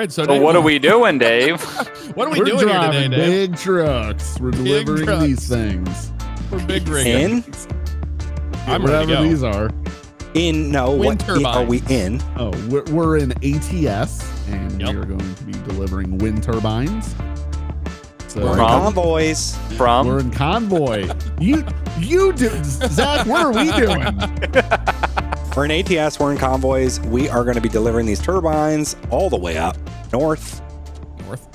right. So, So what are we doing, Dave? What are we We're doing here today, Dave? big trucks. We're delivering trucks. these things. We're big rigging. In? I'm ready Whatever to go. these are. In no, Wind what are we in? Oh, we're, we're in ATS, and Yep. we are going to be delivering wind turbines. So We're in From? convoys. From we're in convoy. you, you do, Zach. What are we doing? We're in ATS. We're in convoys. We are going to be delivering these turbines all the way up north. North.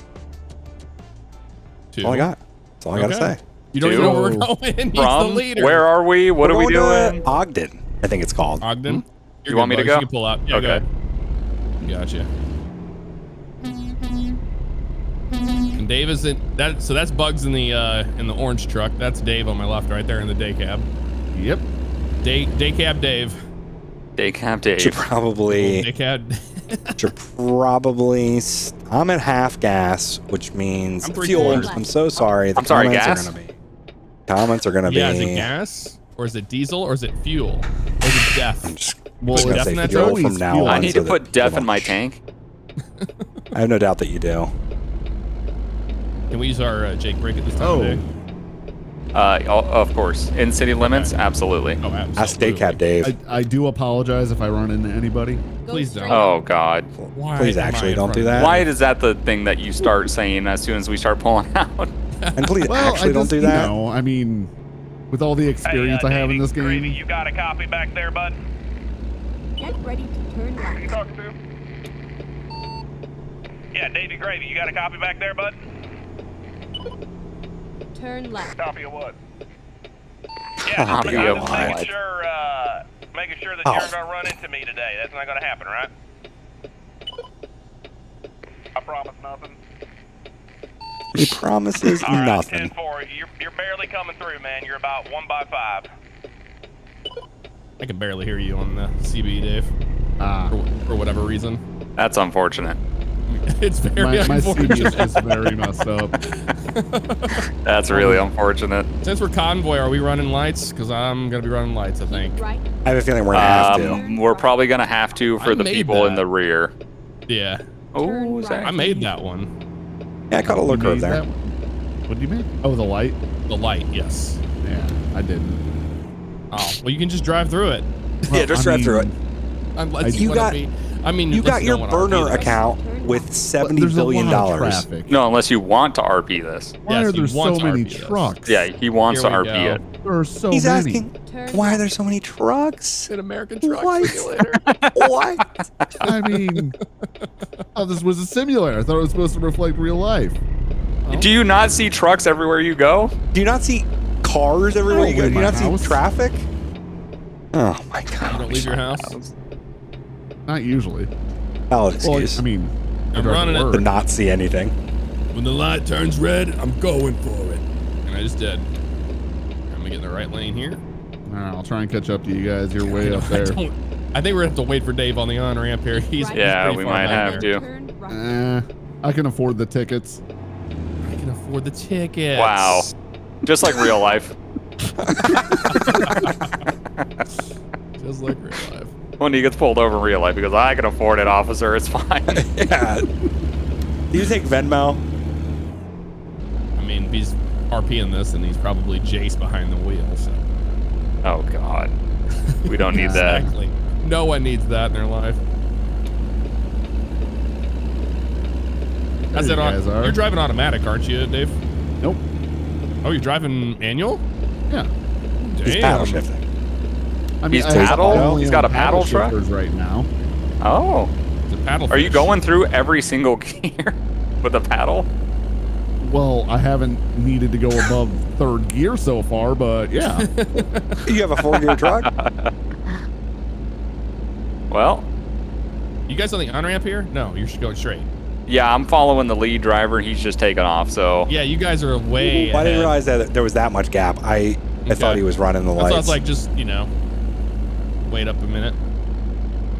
Two. That's all I got. That's all I got to say. You don't even know where we're Two. going. He's the from leader. where are we? What We're are we going to doing? Ogden, I think it's called. Ogden. You're You want good, me to go? You can pull up. Yeah, Okay. ahead. Gotcha. And Dave is in that. So that's Bugs in the uh, in the orange truck. That's Dave on my left, right there in the day cab. Yep. Day day cab Dave. Day Camp Should Dave. probably, Day cab. should probably. s- I'm at half gas, which means I'm fuel. quarters. I'm so sorry. The I'm sorry, comments gas? are gonna be. Comments are gonna yeah, is it gas or is it diesel or is it fuel or is it death? I'm just, Well, just gonna death say fuel from now Fuel. on. I need so to put death in my tank. I have no doubt that you do. Can we use our uh, Jake brake at this time Oh. Of? Uh, of course, in city limits, absolutely. Oh, absolutely. Ask Day Cab Dave. I, I do apologize if I run into anybody. Please don't. Oh God, Why Please actually don't do that. why is that the thing that you start saying as soon as we start pulling out? and please Well, actually I don't do that. No, I mean, with all the experience Hey, uh, I have in Davey, this Gravy, game, you got a copy back there, bud? Get ready to turn Who left. Yeah, Davey Gravy, you got a copy back there, bud? Turn left. Copy of what? Yeah, Copy I'm of just what? making sure, uh, making sure that Oh. you're gonna run into me today. That's not gonna happen, right? I promise nothing. He promises All right, nothing. 10-4. You're, you're barely coming through, man. You're about one by five. I can barely hear you on the CB, Dave, ah, for, for whatever reason. That's unfortunate. It's very my, my CB is very messed up. That's really unfortunate. Since we're convoy, are we running lights? Because I'm gonna be running lights, I think. Right. I have a feeling we're gonna have to. Um, we're probably gonna have to for I the made people in the rear. Yeah, Oh, Turn Zach. I made that one. Yeah, I caught a You looker made there. What did you make? Oh, the light. The light, yes. Yeah, I didn't. Oh, well, you can just drive through it. Yeah, just I drive through it. mean, Um, You got- be. I mean, You got your burner RP is. account with but seventy there's billion a lot of dollars. traffic. No, unless you want to RP this. Why Yes, are there so many RP trucks? Yeah, he wants to RP go. it. there are so He's many. asking, why are there so many trucks? An American Truck What? Simulator. what? I mean, oh, this was a simulator. I thought it was supposed to reflect real life. Do you not see trucks everywhere you go? Do you not see cars everywhere I you don't go? Do you not house. see traffic? Oh my you god. don't leave your house. Not usually. Valid Well, excuse. I mean, I I'm drive running to it. work. to not see anything. When the light turns red, I'm going for it. And I just did. I'm gonna get in the right lane here. All right, I'll try and catch up to you guys. You're way up I, there. don't, I think we're gonna have to wait for Dave on the on ramp here. He's Right. he's Yeah, we might have there. to. Turn. Eh, I can afford the tickets. I can afford the tickets. Wow. Just like real life. Just like real life. When he gets pulled over in real life, because I can afford it, officer. It's fine. yeah. Do you take Venmo? I mean, if he's RPing this, and he's probably Jace behind the wheel. So. oh God, we don't need that. Exactly. No one needs that in their life. That's There it. you On, guys are. you're driving automatic, aren't you, Dave? Nope. Oh, you're driving manual? Yeah. He's paddle shifting. I He's I- paddle? He's got a paddle truck? right now. Oh, It's a paddle. are you going through every single gear with a paddle? Well, I haven't needed to go above third gear so far, but yeah. You have a four gear truck? Well, You guys on the on ramp here? No, you're just going straight. yeah, I'm following the lead driver. He's just taking off. So Yeah, you guys are way. Well, I didn't realize that there was that much gap. I I thought he was running the That's why I lights. was like, just you know, wait up a minute.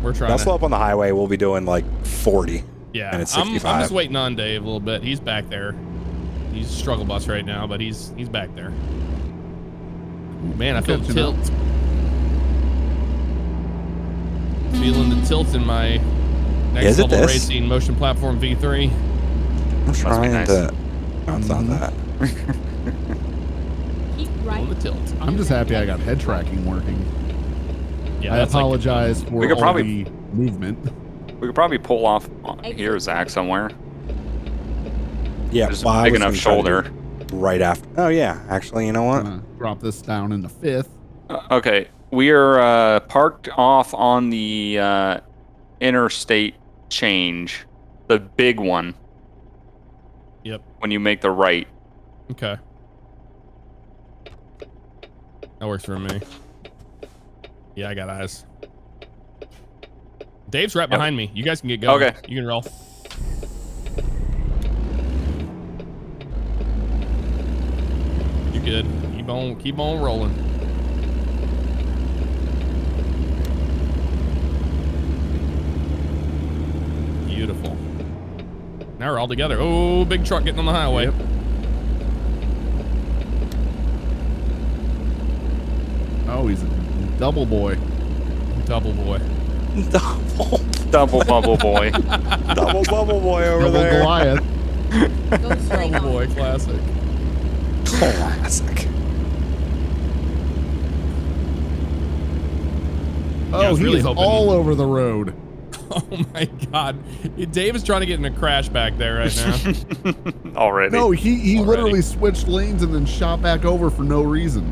We're trying. I'll to, slow up on the highway. We'll be doing like 40. Yeah, and it's I'm, I'm just waiting on Dave a little bit. He's back there. He's a struggle bus right now, but he's he's back there. Ooh, man, I feel Catching tilt. up. Feeling the tilt in my Next Is it level this? racing motion platform V3. I'm trying nice. to. No, it's not that. Keep On right. the tilt. I'm just happy I got head tracking working. Yeah, I that's like- apologize for We could all probably- the movement. We could probably pull off on here, Zach, somewhere. Yeah, There's well, big enough gonna try to shoulder. Right after. Oh yeah, actually, you know what? Drop this down in the fifth. Uh, okay, we are uh, parked off on the uh, interstate change, the big one. Yep. When you make the right. Okay. That works for me. Yeah, I got eyes. Dave's right behind me. You guys can get going. Okay. You can roll. You good. Keep on keep on rolling. Beautiful. Now we're all together. Oh, big truck getting on the highway. Yep. Oh, he's a double boy. Double boy. Double, Double bubble boy. double bubble boy over Double there. Goliath. Double on. boy, classic. Classic. Oh, I was really is hoping- all over the road. Oh my god. Dave is trying to get in a crash back there right now. Already. No, he, he Already. literally switched lanes and then shot back over for no reason.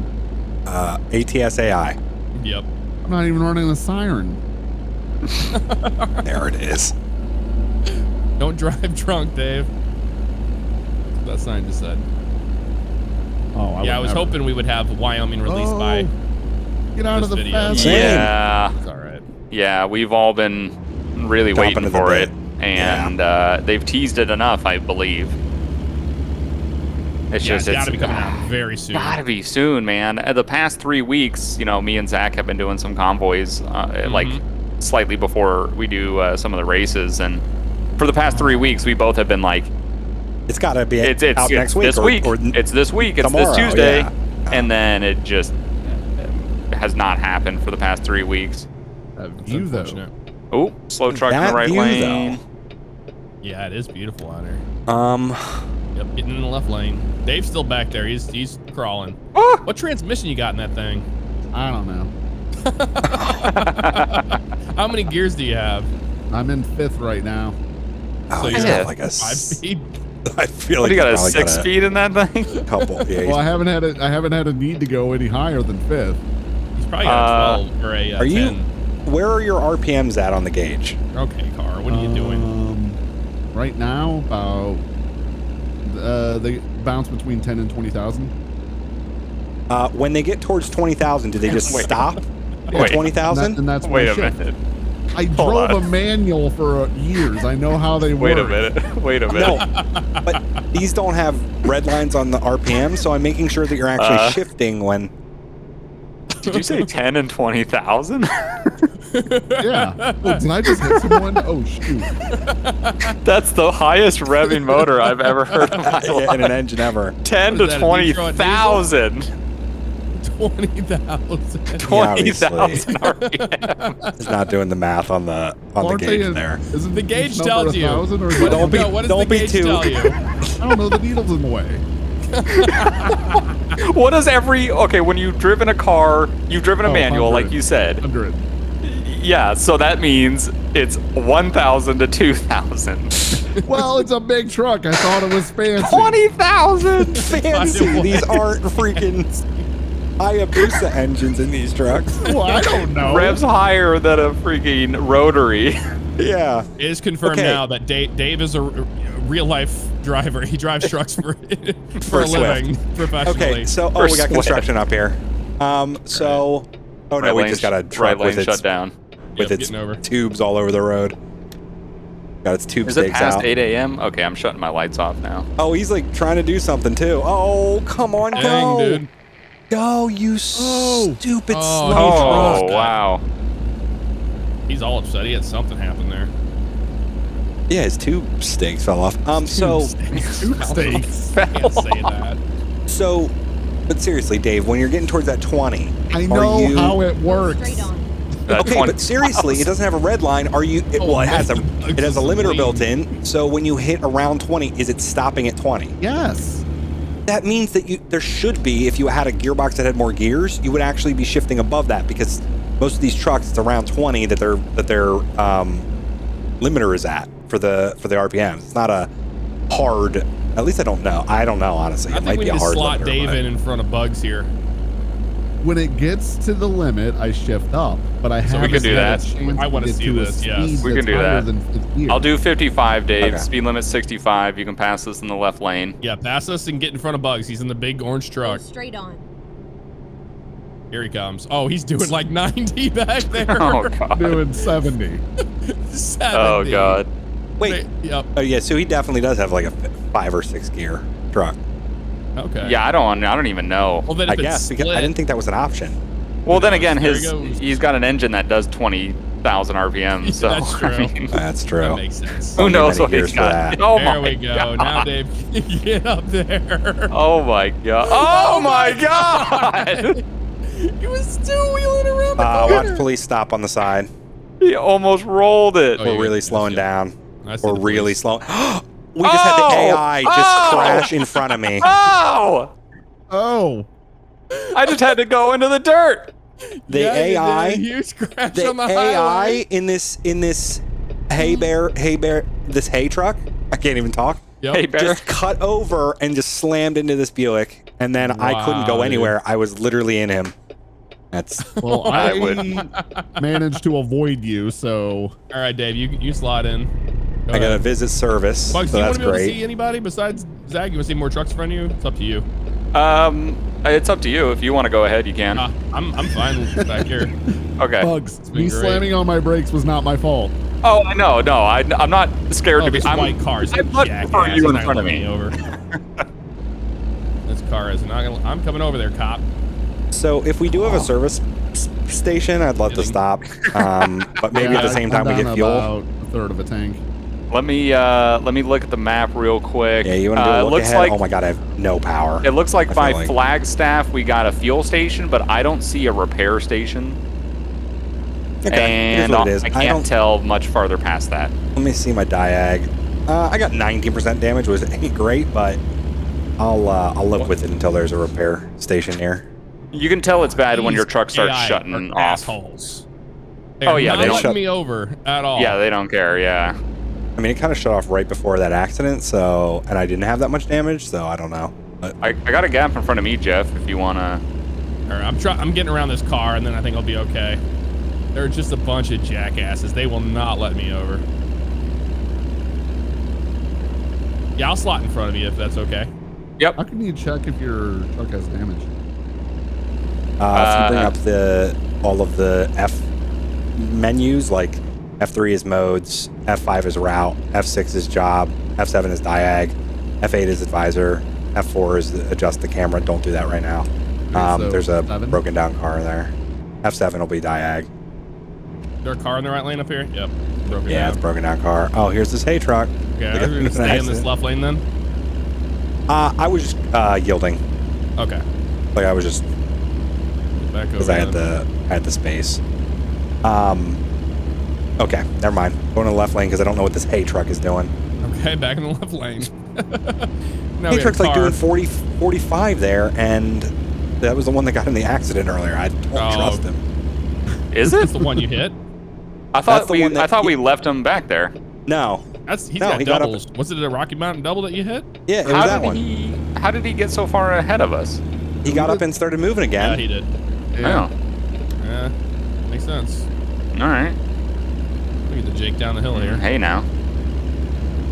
Uh, ATSAI. Yep. I'm not even running the siren. There it is. Don't drive drunk, Dave. That sign just said. Oh, I yeah, I was never. hoping we would have Wyoming released oh, by. Get out this of the video. fast Same. Yeah. It's all right. Yeah, we've all been really Chomping waiting for bit. it. And uh, they've teased it enough, I believe. It's Yeah, just it's it's got to be coming out very soon. Gotta be soon, man. Uh, The past three weeks, you know, me and Zach have been doing some convoys, uh, like Mhm. slightly before we do uh, some of the races, and for the past three weeks, we both have been like, It's got to be "It's it's, out it's next week this or, week, or it's this week, it's tomorrow, this Tuesday," yeah. and then it just uh, has not happened for the past three weeks. That view, though. Oh, slow truck in the right view, lane. Yeah, it is beautiful out here. Um, Yep, getting in the left lane. Dave's still back there. He's he's crawling. Ah! What transmission you got in that thing? I don't know. How many gears do you have? I'm in fifth right now. oh, So you're Yeah. got like a. Five s- speed. I feel like do you got? A six got speed in that thing? A couple. Yeah. Well, I haven't had a, I haven't had a need to go any higher than fifth. He's probably got Uh, a 12 or a uh, Are you? Where are your RPMs at on the gauge? Okay, car. What are you doing? Um, right now, about uh, they bounce between ten and twenty thousand. Uh, when they get towards twenty thousand, do they just Wait. stop Wait. at twenty And, that- and that's Wait a shift. minute. I Hold drove on. a manual for uh, years. I know how they Wait a minute. Wait a minute. No, but these don't have red lines on the RPM, so I'm making sure that you're actually Uh. shifting when. Did you say 10 and 20,000? Yeah. Wait, did I just hit someone? Oh shoot! That's the highest revving motor I've ever heard in my in an engine ever. 10 to is that, a Detroit 20,000. 20,000. 20,000 RPM. It's not doing the math on the on the Aren't they gauge in- there. Isn't The gauge tells you. or What, Don't be- no, what does don't the be gauge too- tell you? I don't know. The needle's in the way. What does every. Okay, when you've driven a car, you've driven a Oh, manual, like you said. Hundred. Yeah, so that means it's 1,000 to 2,000. Well, it's a big truck. I thought it was fancy. 20,000! Fancy. These aren't freaking Hayabusa engines in these trucks. Well, I don't know. Revs higher than a freaking rotary. Yeah. It is confirmed Okay. now that Dave, Dave is a real life driver. He drives trucks for for, For a living Swift. professionally. Okay. So, oh, For we got Swift. construction up here. Um. So. Oh no, Right we lane just got a sh- truck right lane with its shut down. With Yep, its over. tubes all over the road. Got its tube Is it past out. 8 a.m.? Okay, I'm shutting my lights off now. Oh, he's like trying to do something too. Oh, come on, Dang, go, dude. go, you Oh. stupid Oh. slow Oh, truck. wow. He's all upset. He had something happen there. Yeah, his tube stakes fell off. Um, so, Tube steaks. Can't say that. so, but seriously, Dave, when you're getting towards that 20, I are know you, how it Go works. Straight on. Uh, Okay, 20 but seriously, it doesn't have a red line. Are you? It, Oh, well, it has a it has a limiter lean. built in. So when you hit around 20, is it stopping at 20? Yes. That means that you there should be if you had a gearbox that had more gears, you would actually be shifting above that because most of these trucks it's around 20 that their that their um, limiter is at for the for the RPMs. It's not a hard. At least I don't know. I don't know honestly. I it think might we be need a to hard slot limiter, Dave but- in in front of Bugs here. When it gets to the limit, I shift up, but I So we haven't could do had a that. chance I wanna see a this, yes. speed We can do higher that. than fifth. I'll do 55, Dave. Okay. Speed limit 65. You can pass us in the left lane. Yeah, pass us and get in front of Bugs. He's in the big orange Go truck. straight on. Here he comes. Oh, he's doing like 90 back oh, there. Oh god. doing 70. 70. Oh god. Wait. Yep. Oh yeah, so he definitely does have like a five or six gear truck. Okay. Yeah, I don't. I don't even know. Well, then I if it's guess because I didn't think that was an option. Well, then again, his he goes. he's got an engine that does 20,000 RPM. Yeah, So that's I true. mean, That's That true. makes sense. who knows what he's gears for got? that. Oh there my we go. God. Now Dave, get up there. Oh my god. Oh, my god. he was still wheeling around the Uh, corner. watch police stop on the side. he almost rolled it. Oh, We're really slowing down. I We're really police. slow. we just had the Oh! AI just Oh! crash in front of me. Oh! Oh, I just had to go into the dirt. The Yeah. AI, Huge crash the on the AI highway. in this in this hay bear hay bear this hay truck. I can't even talk. Yep. Hey, Bear. Just cut over and just slammed into this Buick, and then I couldn't go Wow, dude. anywhere. I was literally in him. That's well, I I, would- managed to avoid you, so All right, Dave, you you slide in. Go I got a visit service, Bugs, so do you that's want to be able to see anybody besides Zach? You want to see more trucks in front of you? It's up to you. Um, it's up to you. If you want to go ahead, you can. Uh, I'm I'm fine back here. Okay. bugs. Me great. slamming on my brakes was not my fault. Oh, I know. No, I, I'm not scared Oh, to be. I'm, white car is I much jackass. prefer you in front of gonna me. over. this car is not gonna. I'm coming over there, cop. So if we do have a service station, I'd love to stop. Um, but maybe Yeah, at the same time I'm we down get fuel. About a third of a tank. Let me uh, let me look at the map real quick. Yeah, you want to uh, it look looks ahead? like oh my god, I have no power. it looks like I by like- Flagstaff we got a fuel station, but I don't see a repair station, Okay, here's and what it is. I I can't don't. tell much farther past that. Let me see my diag. Uh, I got 19% damage, which ain't great, but I'll uh, I'll live with it until there's a repair station here. You can tell it's bad when your truck starts AI shutting off. Assholes. They Oh, yeah, not they letting shut- me over at all. Yeah, they don't care. Yeah. I mean, it kind of shut off right before that accident, so and I didn't have that much damage, so I don't know. But I, I got a gap in front of me, Jeff. If you wanna. All right, I'm trying. I'm getting around this car, and then I think I'll be okay. They're just a bunch of jackasses. They will not let me over. Yeah, I'll slot in front of you if that's okay. Yep. How can you check if your truck has damage? uh, if you bring Uh, up the all of the F menus, like F3 is modes, F5 is route, F6 is job, F7 is diag, F8 is advisor, F4 is adjust the camera. Don't do that right now. Um, so there's a seven? broken down car there. F7 will be diag. Is there a car in the right lane up here? Yep. Broken Yeah, down. it's a broken down car. Oh, here's this hay truck. Okay, They got I'm gonna into an stay in this left lane then. Uh, I was just uh, yielding. Okay. Like I was just Back over. because I had the I had the space. Um. Okay, never mind. Going to the left lane because I don't know what this hay truck is doing. Okay, back in the left lane. now hay truck's like doing 40, 45 there, and that was the one that got in the accident earlier. I don't Oh. trust him. Is That's it? the one you hit. I thought we I thought we left him back there. No. That's he's No, got he got up- doubles. Was it a Rocky Mountain double that you hit? Yeah, it was How that did one. he? How did he get so far ahead of us? He got up and started moving again. Yeah, he did. Oh, Yeah, makes sense. all right. Look at the Jake down the hill here. Hey now.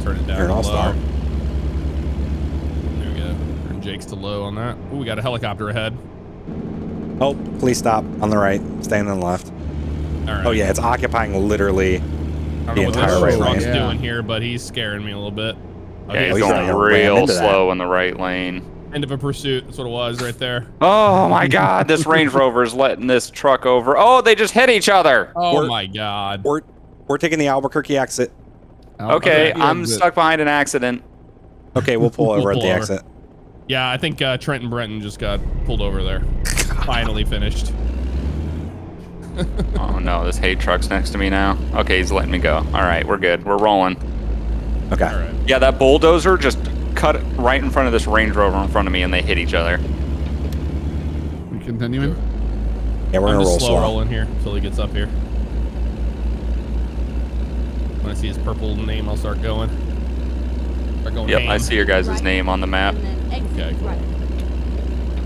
Turn it down Here, to I'll low. start. There we go. Turn Jake's to low on that. Ooh, we got a helicopter ahead. Oh, please stop on the right. Staying on the left. All right. Oh yeah, it's occupying literally. I don't the know what entire this right truck's lane. Yeah. doing here, but he's scaring me a little bit. Yeah, Okay, he's he's going trying real into that. slow in the right lane. end of a pursuit. That's what it was right there. Oh my God! This Range Rover's letting this truck over. Oh, they just hit each other. Oh We're- my god. We're we're taking the Albuquerque exit. Okay, Okay, I'm exit. stuck behind an accident. Okay, we'll pull We'll over at the over. exit. Yeah, I think uh, Trent and Brenton just got pulled over there. Finally finished. oh no, this hate truck's next to me now. Okay, he's letting me go. All right, we're good. We're rolling. Okay. All right. Yeah, that bulldozer just cut right in front of this Range Rover in front of me, and they hit each other. We continuing? Yeah, we're I'm gonna just roll slow slow. rolling here until he gets up here. When I see his purple name, I'll start going. Start going Yep, I see your guys' Right. name on the map. And then exit Okay, cool. right.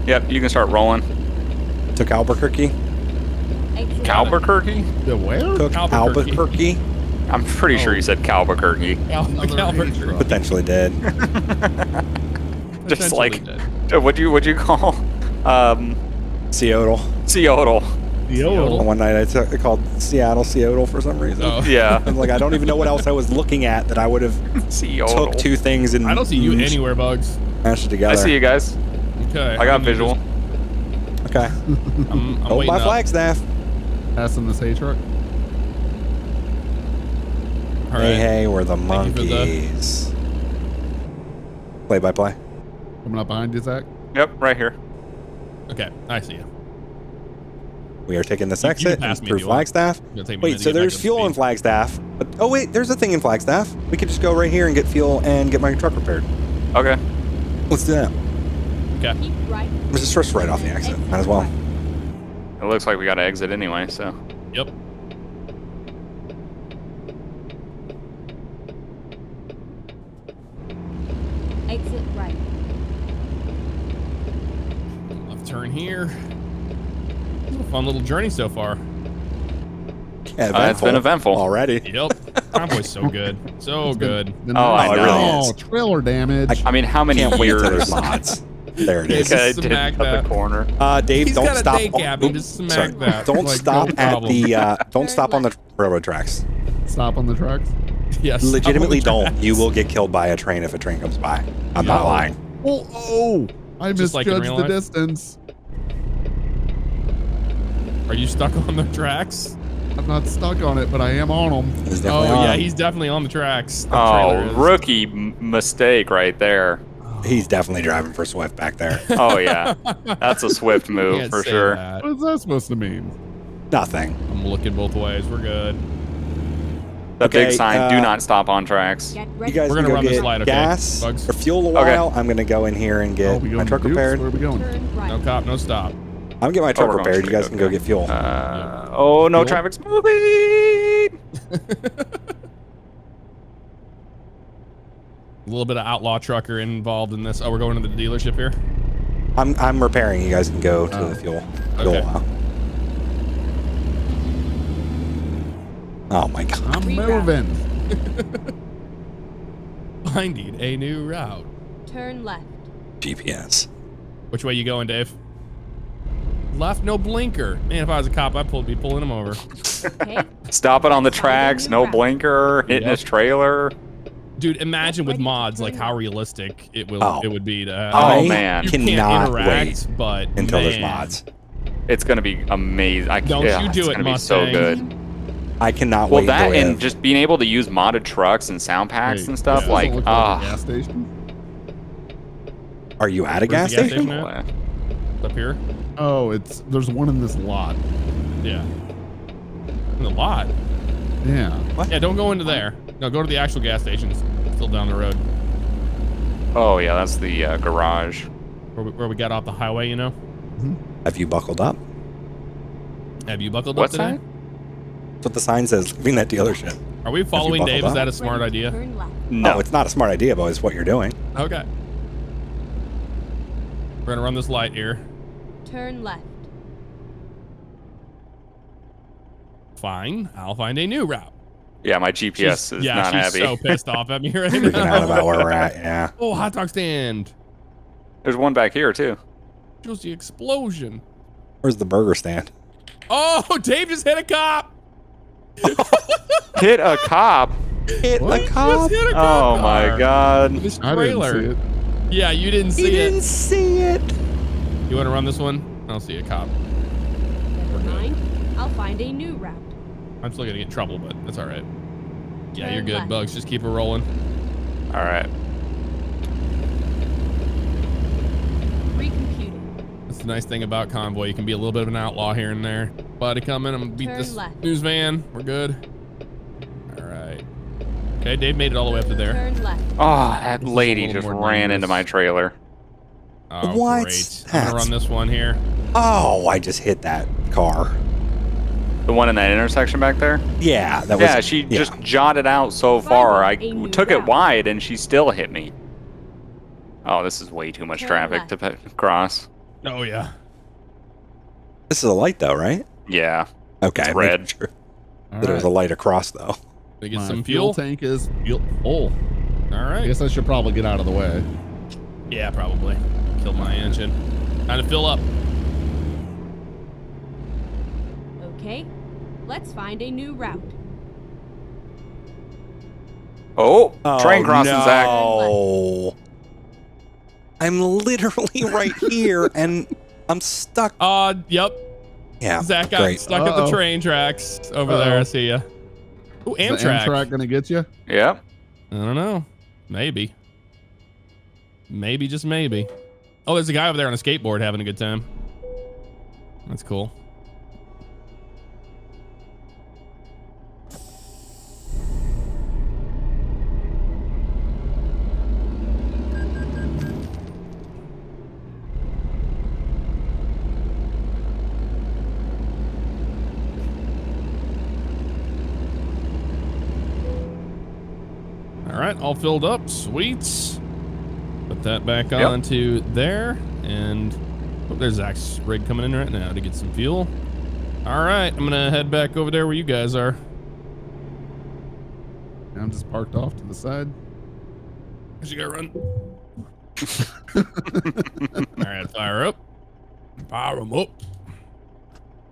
Yep, you can start rolling. Took Albuquerque. Albuquerque? The where? Took Albuquerque. Albuquerque. I'm pretty sure Oh. you said Albuquerque. Al- Another Albert hate truck. Potentially did. Just potentially like, dead. uh, what'd you, what'd you call, um, Seattle. Seattle? Seattle. One night I took it called Seattle Seattle for some reason. Oh. Yeah, I'm like, I don't even know what else I was looking at that I would have Seattle. took two things and I don't see you anywhere, Bugs. mashed it together. I see you guys. Okay. I got I'm gonna visual. Okay. just- I'm, I'm Hold my up. flagstaff. Passing this hay truck. All Hey, right. hey, we're the Thank you the- monkeys. Play by play. Coming up behind you, Zach. Yep, right here. Okay, I see you. We are taking this You- you exit can pass through. Flagstaff. It's gonna take me a Wait, so there's fuel in. Flagstaff. But oh wait, there's a thing in Flagstaff. We could just go right here and get fuel and get my truck repaired. Okay. Let's do that. Okay. Keep right. Let's just rush right off the exit. Might as well. It looks like we got to exit anyway, so. Yep. Exit right. Left turn here. It's a fun little journey so far. Yeah, Uh, it's been eventful. already. Yep. Convoy's so good. So good. The Oh, nice- it really oh, is. trailer damage. I mean, how many Can't wait there's mods. There it is. Just Okay, I did smack cut that. the corner. Uh, Dave, He's don't got a stop. day cab, he just smacked sorry. that. Don't Like, stop no at problem. the. Uh, don't stop on the railroad tracks. Stop on the tracks. Yes. Legitimately, stop on the don't. You will get killed by a train if a train comes by. I'm not lying. Oh, oh! I Just like misjudged real the life? distance. Are you stuck on the tracks? I'm not stuck on it, but I am on them. Oh definitely yeah, on. he's definitely on the tracks. The Oh, rookie mistake right there. He's definitely driving for Swift back there. Oh yeah, that's a swift move for sure. that. What is that supposed to mean? Nothing. I'm looking both ways. We're good. The Okay, big sign: "Do uh, not stop on tracks." You guys We're gonna go run this get light, okay? gas Bugs? or fuel a Okay. while. I'm gonna go in here and get oh, we my going truck to Dukes? repaired. Where are we going? Right. No cop, no stop. I'm gonna get my truck we're repaired. You straight, guys can go get fuel. Uh, oh no, Fuel? traffic's moving. A little bit of outlaw trucker involved in this. Oh, we're going to the dealership here. I'm I'm repairing. You guys can go to Oh. the fuel. fuel Okay. while. Oh my god. I'm Reroute. moving. Finding a new route. Turn left. GPS. Which way you going, Dave? Left, no blinker. Man, if I was a cop, I'd pull, be pulling him over. Okay. Stop it on the tracks. No blinker. Hitting Yep. his trailer. Dude, imagine with mods like how realistic it will Oh. it would be to have. Oh, I man. you cannot can't interact, wait but until there's mods. It's gonna be amazing. I, Don't yeah, you do it's it, gonna be so Mustang. good. I cannot Well, wait. that to and live. just being able to use modded trucks and sound packs Hey, and stuff this like doesn't look ah. a gas station. Are you at a Where's gas the gas station? station? uh, It's up here. Oh, it's there's one in this lot. Yeah. In the lot. Yeah. Yeah, don't go into there. No, go to the actual gas station. It's still down the road. Oh yeah, that's the uh, garage. Where we, where we got off the highway, you know? Have you buckled up? Have you buckled What's up today? that? That's what the sign says. Leaving that dealership. Are we following buckled Dave? Is that a smart idea? No. Oh, it's not a smart idea, but it's what you're doing. Okay. We're gonna run this light here. Turn left. Fine. I'll find a new route. yeah, my GPS She's- is yeah, not she's happy. so pissed off at me right Freaking out now. about where we're at. Yeah. Oh, hot dog stand. There's one back here too. Just the explosion. Where's the burger stand? Oh, Dave just hit a cop. Hit a cop. Hit What? the cop. Just hit a cop Oh my god. With This I didn't trailer. see it. Yeah, you didn't see He it. You didn't see it. You want to run this one? I don't see a cop. Never mind. I'll find a new route. I'm still gonna get in trouble, but that's all right. Yeah, you're good, left. Bugs. Just keep it rolling. All right. Recomputing. That's the nice thing about convoy. You can be a little bit of an outlaw here and there. Body coming. I'm gonna beat Turn this left. news van. We're good. All right. Okay, Dave made it all the way up to there. Turn left. Oh, that This is a lady just ran dangerous. into my trailer. Oh, What? great. I'm gonna run this one here. Oh, I just hit that car. The one in that intersection back there? Yeah, that was. Yeah, she yeah. just jotted out so far. I Finding a new took it wide and she still hit me. Oh, this is way too much traffic to cross. Oh yeah. This is a light though, right? Yeah. Okay, It's red. Sure All that it was a light across though. They get My some fuel fuel. tank is full. All right. I guess I should probably get out of the way. Yeah, probably. Killed my engine. Time to fill up. Okay. Let's find a new route. Oh, train crossing, Zach. no. I'm literally right here and I'm stuck. Uh, yep. Yeah, Zach got great. stuck at the train tracks over there. I see ya. Ooh, Is the Amtrak. Amtrak gonna get you? Yeah. I don't know. Maybe. Maybe, just maybe. Oh, there's a guy over there on a skateboard having a good time. That's cool. All right, all filled up. Sweets. Put that back Yep. onto there. And oh, there's Zach's rig coming in right now to get some fuel. All right, I'm going to head back over there where you guys are. I'm just parked off to the side. Cause you got to run. all right, fire up. Fire them up.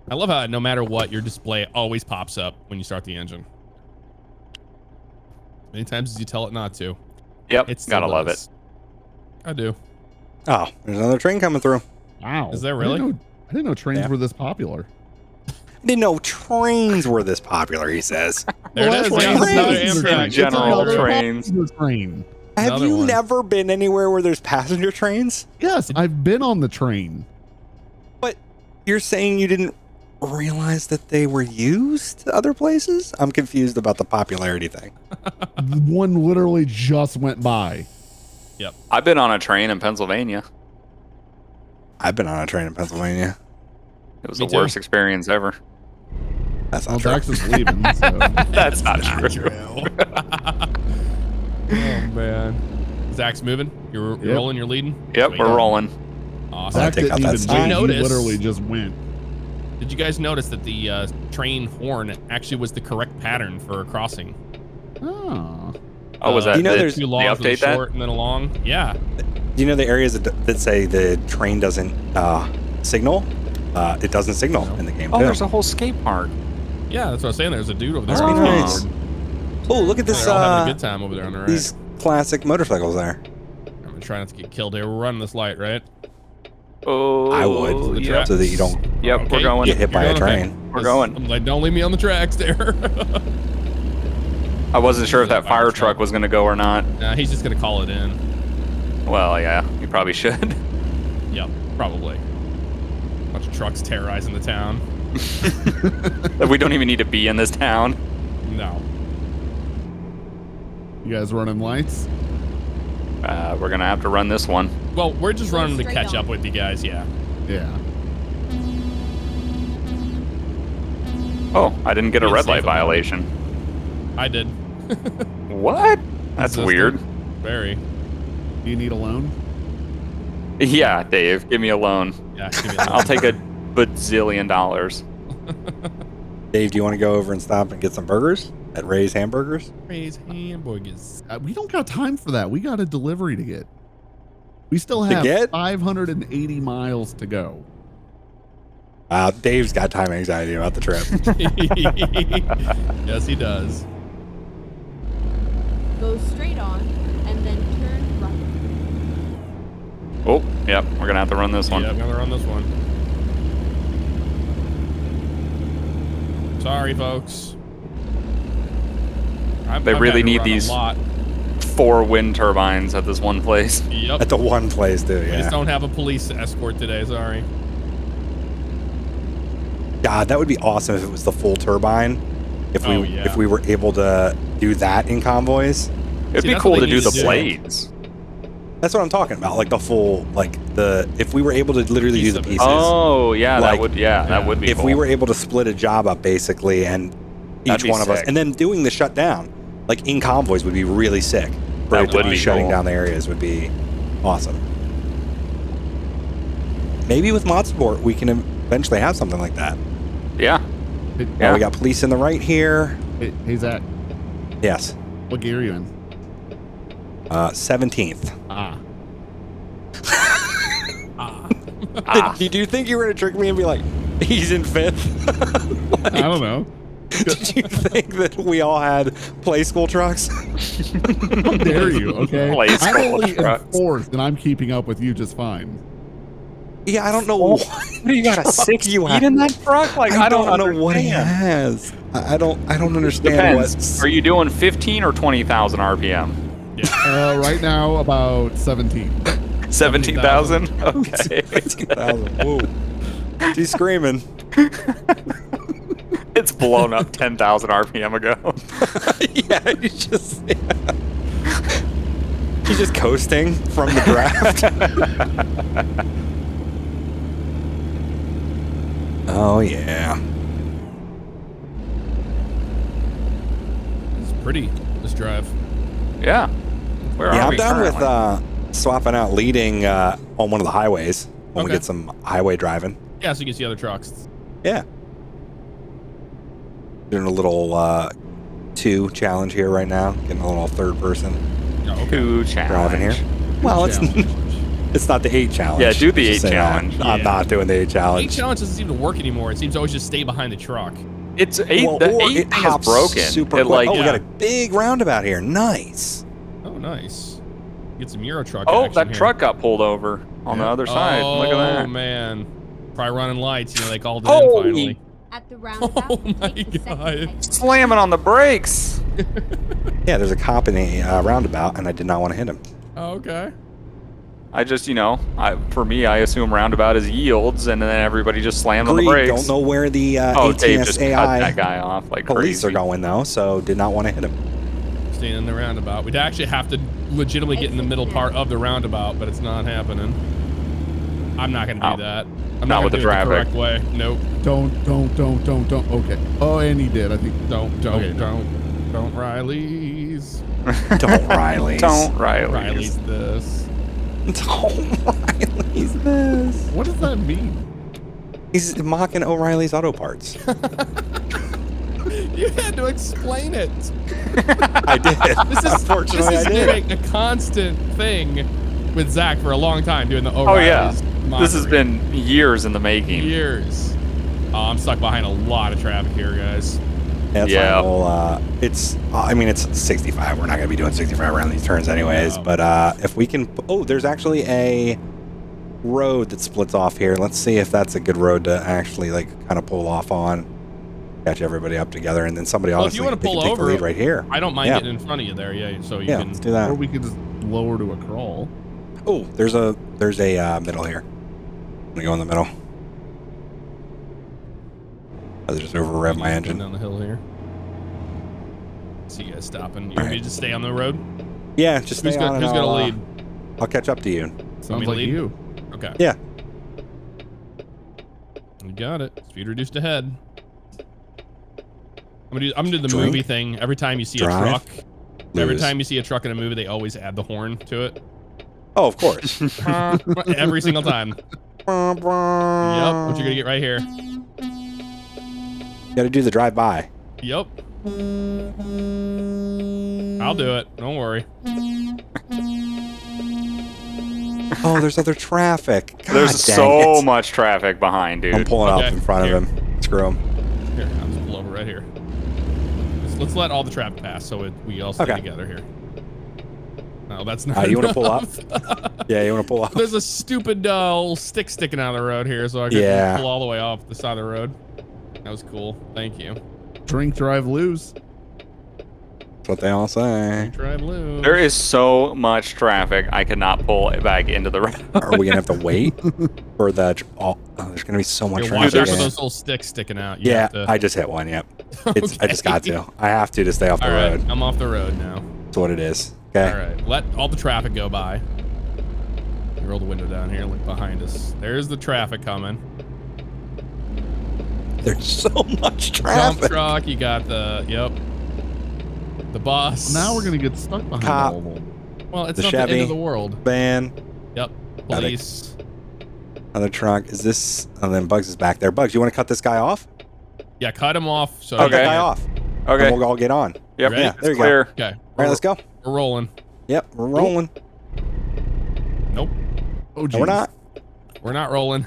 I love how no matter what, your display always pops up when you start the engine. Many times as you tell it not to. Yep. It's Gotta love it. It. I do. Oh, there's another train coming through. Wow. Is that I really? didn't know, I didn't know trains Yeah. were this popular. I didn't know trains were this popular. He says. There Well, it is. Yeah, what another trains. General trains. Train. Have Another you one. never been anywhere where there's passenger trains? Yes, I've been on the train. But you're saying you didn't realize that they were used to other places? I'm confused about the popularity thing. One literally just went by. I've been on a train in Pennsylvania. I've been on a train in Pennsylvania. It was Me the too. worst experience ever. That's Well, not true. Dax is leaving. So. That's not true. oh man. Zach's moving. You're, you're Yep. rolling. You're leading. Yep, Sweet. we're rolling. Awesome. Zach take didn't out that even sign. wait. He literally just went. Did you guys notice that the uh, train horn actually was the correct pattern for a crossing? Oh. Oh, was Uh, that You know the, there's- two the longs with a update that? short and then a long? Yeah. Do you know the areas that, that say the train doesn't uh, signal? Uh, it doesn't signal in the game. Oh, too. there's a whole skate park. Yeah, that's what I was saying. There's a dude over there. That's on pretty nice. Oh, look at this. They're all having Uh, a good time over there on the right. these classic motorcycles there. I'm gonna try not to get killed here. We're running this light, right? Oh, I would, the Yep, so that you don't yep Okay, we're going. get hit by You're a going, okay. train. We're going. I'm like, don't leave me on the tracks there. I wasn't sure if that Fire fire truck. truck was going to go or not. nah, he's just gonna call it in. Well, yeah, you probably should. Yep, probably. A Bunch of trucks terrorizing the town. we don't even need to be in this town. No. You guys running lights? Uh, we're gonna have to run this one. Well, we're just Go running to catch on. up with you guys. Yeah. Yeah. Oh, I didn't get a red light violation. I did. What? That's Consistent. weird. Very. Do you need a loan? Yeah, Dave, give me a loan. Yeah. give me a I'll take a bazillion dollars. Dave, do you want to go over and stop and get some burgers at Ray's Hamburgers? Ray's hamburgers. Uh, we don't got time for that. We got a delivery to get. We still have get? 580 miles to go. Uh, Dave's got time anxiety about the trip. yes, he does. Go straight on and then turn right. Oh, yep, we're gonna have to run this one. Yeah, I'm gonna run this one. Sorry, folks. I'm- They I've really need these- lot. Four wind turbines at this one place. Yep. At the one place, too, We yeah. just don't have a police escort today. Sorry. God, that would be awesome if it was the full turbine. If we Oh, yeah. if we were able to do that in convoys. It'd See, be cool to do the to do. blades. That's what I'm talking about. Like the full like the if we were able to literally Piece do the of it. pieces. Oh yeah, Like- that would yeah, that would be. if cool. we were able to split a job up basically and each be one of us and then doing the shutdown like in convoys would be really sick for That it to would be be shutting cool. down the areas would be awesome maybe with mod support we can eventually have something like that yeah, Hey, oh, Yeah. we got police in the right here hey, hey, Zach, yes what gear are you in? uh 17th Ah. Ah. did you think you were gonna trick me and be like he's in fifth I don't know. did you think that we all had play school trucks How dare you? Okay. Play I'm school only in fourth, and I'm keeping up with you just fine. Yeah i don't know Oh, what What do you got a truck six you speed have. in that truck? Like I, don't, know what he has. I I don't. I don't understand Depends. what's. Are you doing 15 or 20,000 RPM? Uh, right now, about 17. 17,000? Okay. Whoa. She's screaming. it's blown up 10,000 RPM ago. yeah, he's just. He's just coasting from the draft. Oh yeah. It's pretty. This drive. yeah. Where Yeah, are I'm we done with uh, swapping out leading uh, on one of the highways when we get some highway driving. Yeah, so you can see other trucks. Yeah. Doing a little uh, two challenge here right now. Getting a little third person Oh, okay. Two challenge. driving here. Well, it's Challenge. it's not the eight challenge. Yeah, do the Let's eight just say that. challenge. I'm Yeah. not doing the eight challenge. Eight challenge. challenge doesn't seem to work anymore. It seems to always just stay behind the truck. It's eight. Well, the eight it thing is broken. Super it like oh, we got a big roundabout here. Nice. Oh, nice. Get some Euro truck. oh, that here. truck got pulled over on the other side. Oh Look at that. man, probably running lights. You know they called it Holy- in finally. At the roundabout, Oh my take the second God. Slamming on the brakes. Yeah, there's a cop in the uh, roundabout, and I did not want to hit him. Oh, okay. I just, you know, I for me, I assume roundabout is yields, and then everybody just slammed on the brakes. Don't know where the uh, Oh, Dave just cut that guy off like police crazy. are going though, so did not want to hit him. Staying in the roundabout. We'd actually have to legitimately get in the middle part of the roundabout, but it's not happening. I'm not gonna do No. that. I'm Not not, with gonna the do it the traffic. correct way. Nope. Don't, don't, don't, don't, don't. Okay. Oh, and he did. I think. Don't. Don't. Okay, no. don't. Don't. Riley's. Don't Riley's. Don't Riley. Riley's this. Don't Riley's this. What does that mean? He's mocking O'Reilly's Auto Parts. You had to explain it. I did. This is this Unfortunately, I has did. been a constant thing with Zach for a long time doing the Oh O'Reilly's. yeah, this has mockery. been years in the making. years. Oh, I'm stuck behind a lot of traffic here, guys. That's Yeah. fine. Well, uh, it's. I mean, it's 65. We're not gonna be doing 65 around these turns, anyways. No. But uh, if we can. Oh, there's actually a road that splits off here. Let's see if that's a good road to actually like kind of pull off on. Catch everybody up together, and then somebody Well, if you wanna can pull take over- the lead right here. I don't mind Yeah. getting in front of you there, yeah. So you Yeah, can. let's do that. Or we could just lower to a crawl. Oh, there's a there's a uh, middle here. I'm gonna go in the middle. I'll just over rev my engine. down the hill here. See you guys stopping. You All want right. to stay on the road? Yeah, just Who's stay got on Who's gonna I'll, uh, lead? I'll catch up to you. Sounds like lead? you. Okay. Yeah. You got it. Speed reduced ahead. I'm gonna do. I'm gonna do the Drink. movie thing. Every time you see Drive. a truck, every time you see a truck in a movie, they always add the horn to it. Oh, of course. every single time. Yep. What you're gonna get right here. Got to do the drive by. Yep. I'll do it. Don't worry. Oh, there's other traffic. God There's dang so it. much traffic behind, dude. I'm pulling Okay, up in front here. of him. Screw him. Here, I'll just pull over right here. Let's, let's let all the traffic pass so it, we all stay Okay. together here. No, that's not. Uh, you want to pull up? Yeah, you want to pull up? There's a stupid uh, little stick sticking out of the road here, so I can Yeah. pull all the way off the side of the road. That was cool. Thank you. Drink, drive, lose. That's what they all say. Drive loose. There is so much traffic, I cannot pull it back into the road. Are we gonna have to wait for that? Oh, oh, there's gonna be so much You're traffic. watching out for in it. those little sticks sticking out. You Yeah, to- I just hit one. Yep. It's, I just got to. I have to to stay off the All right, road. I'm off the road now. That's what it is. Okay. All right, let all the traffic go by. Roll the window down here, look behind us. There's the traffic coming. There's so much traffic. Dump truck, you got the yep. The bus. Now we're gonna get stuck behind Cop. all of them. Well, it's the not the end of the world. Van, Yep. Police. another truck. Is this? And then Buggs is back there. Buggs, you want to cut this guy off? Yeah, cut him off. So Okay. that guy off. Okay. And we'll all get on. Yep. Ready? Yeah, It's there you go. clear. Okay. All right, let's go. We're rolling. Yep, we're rolling. Nope. Oh, No, we're not. We're not rolling.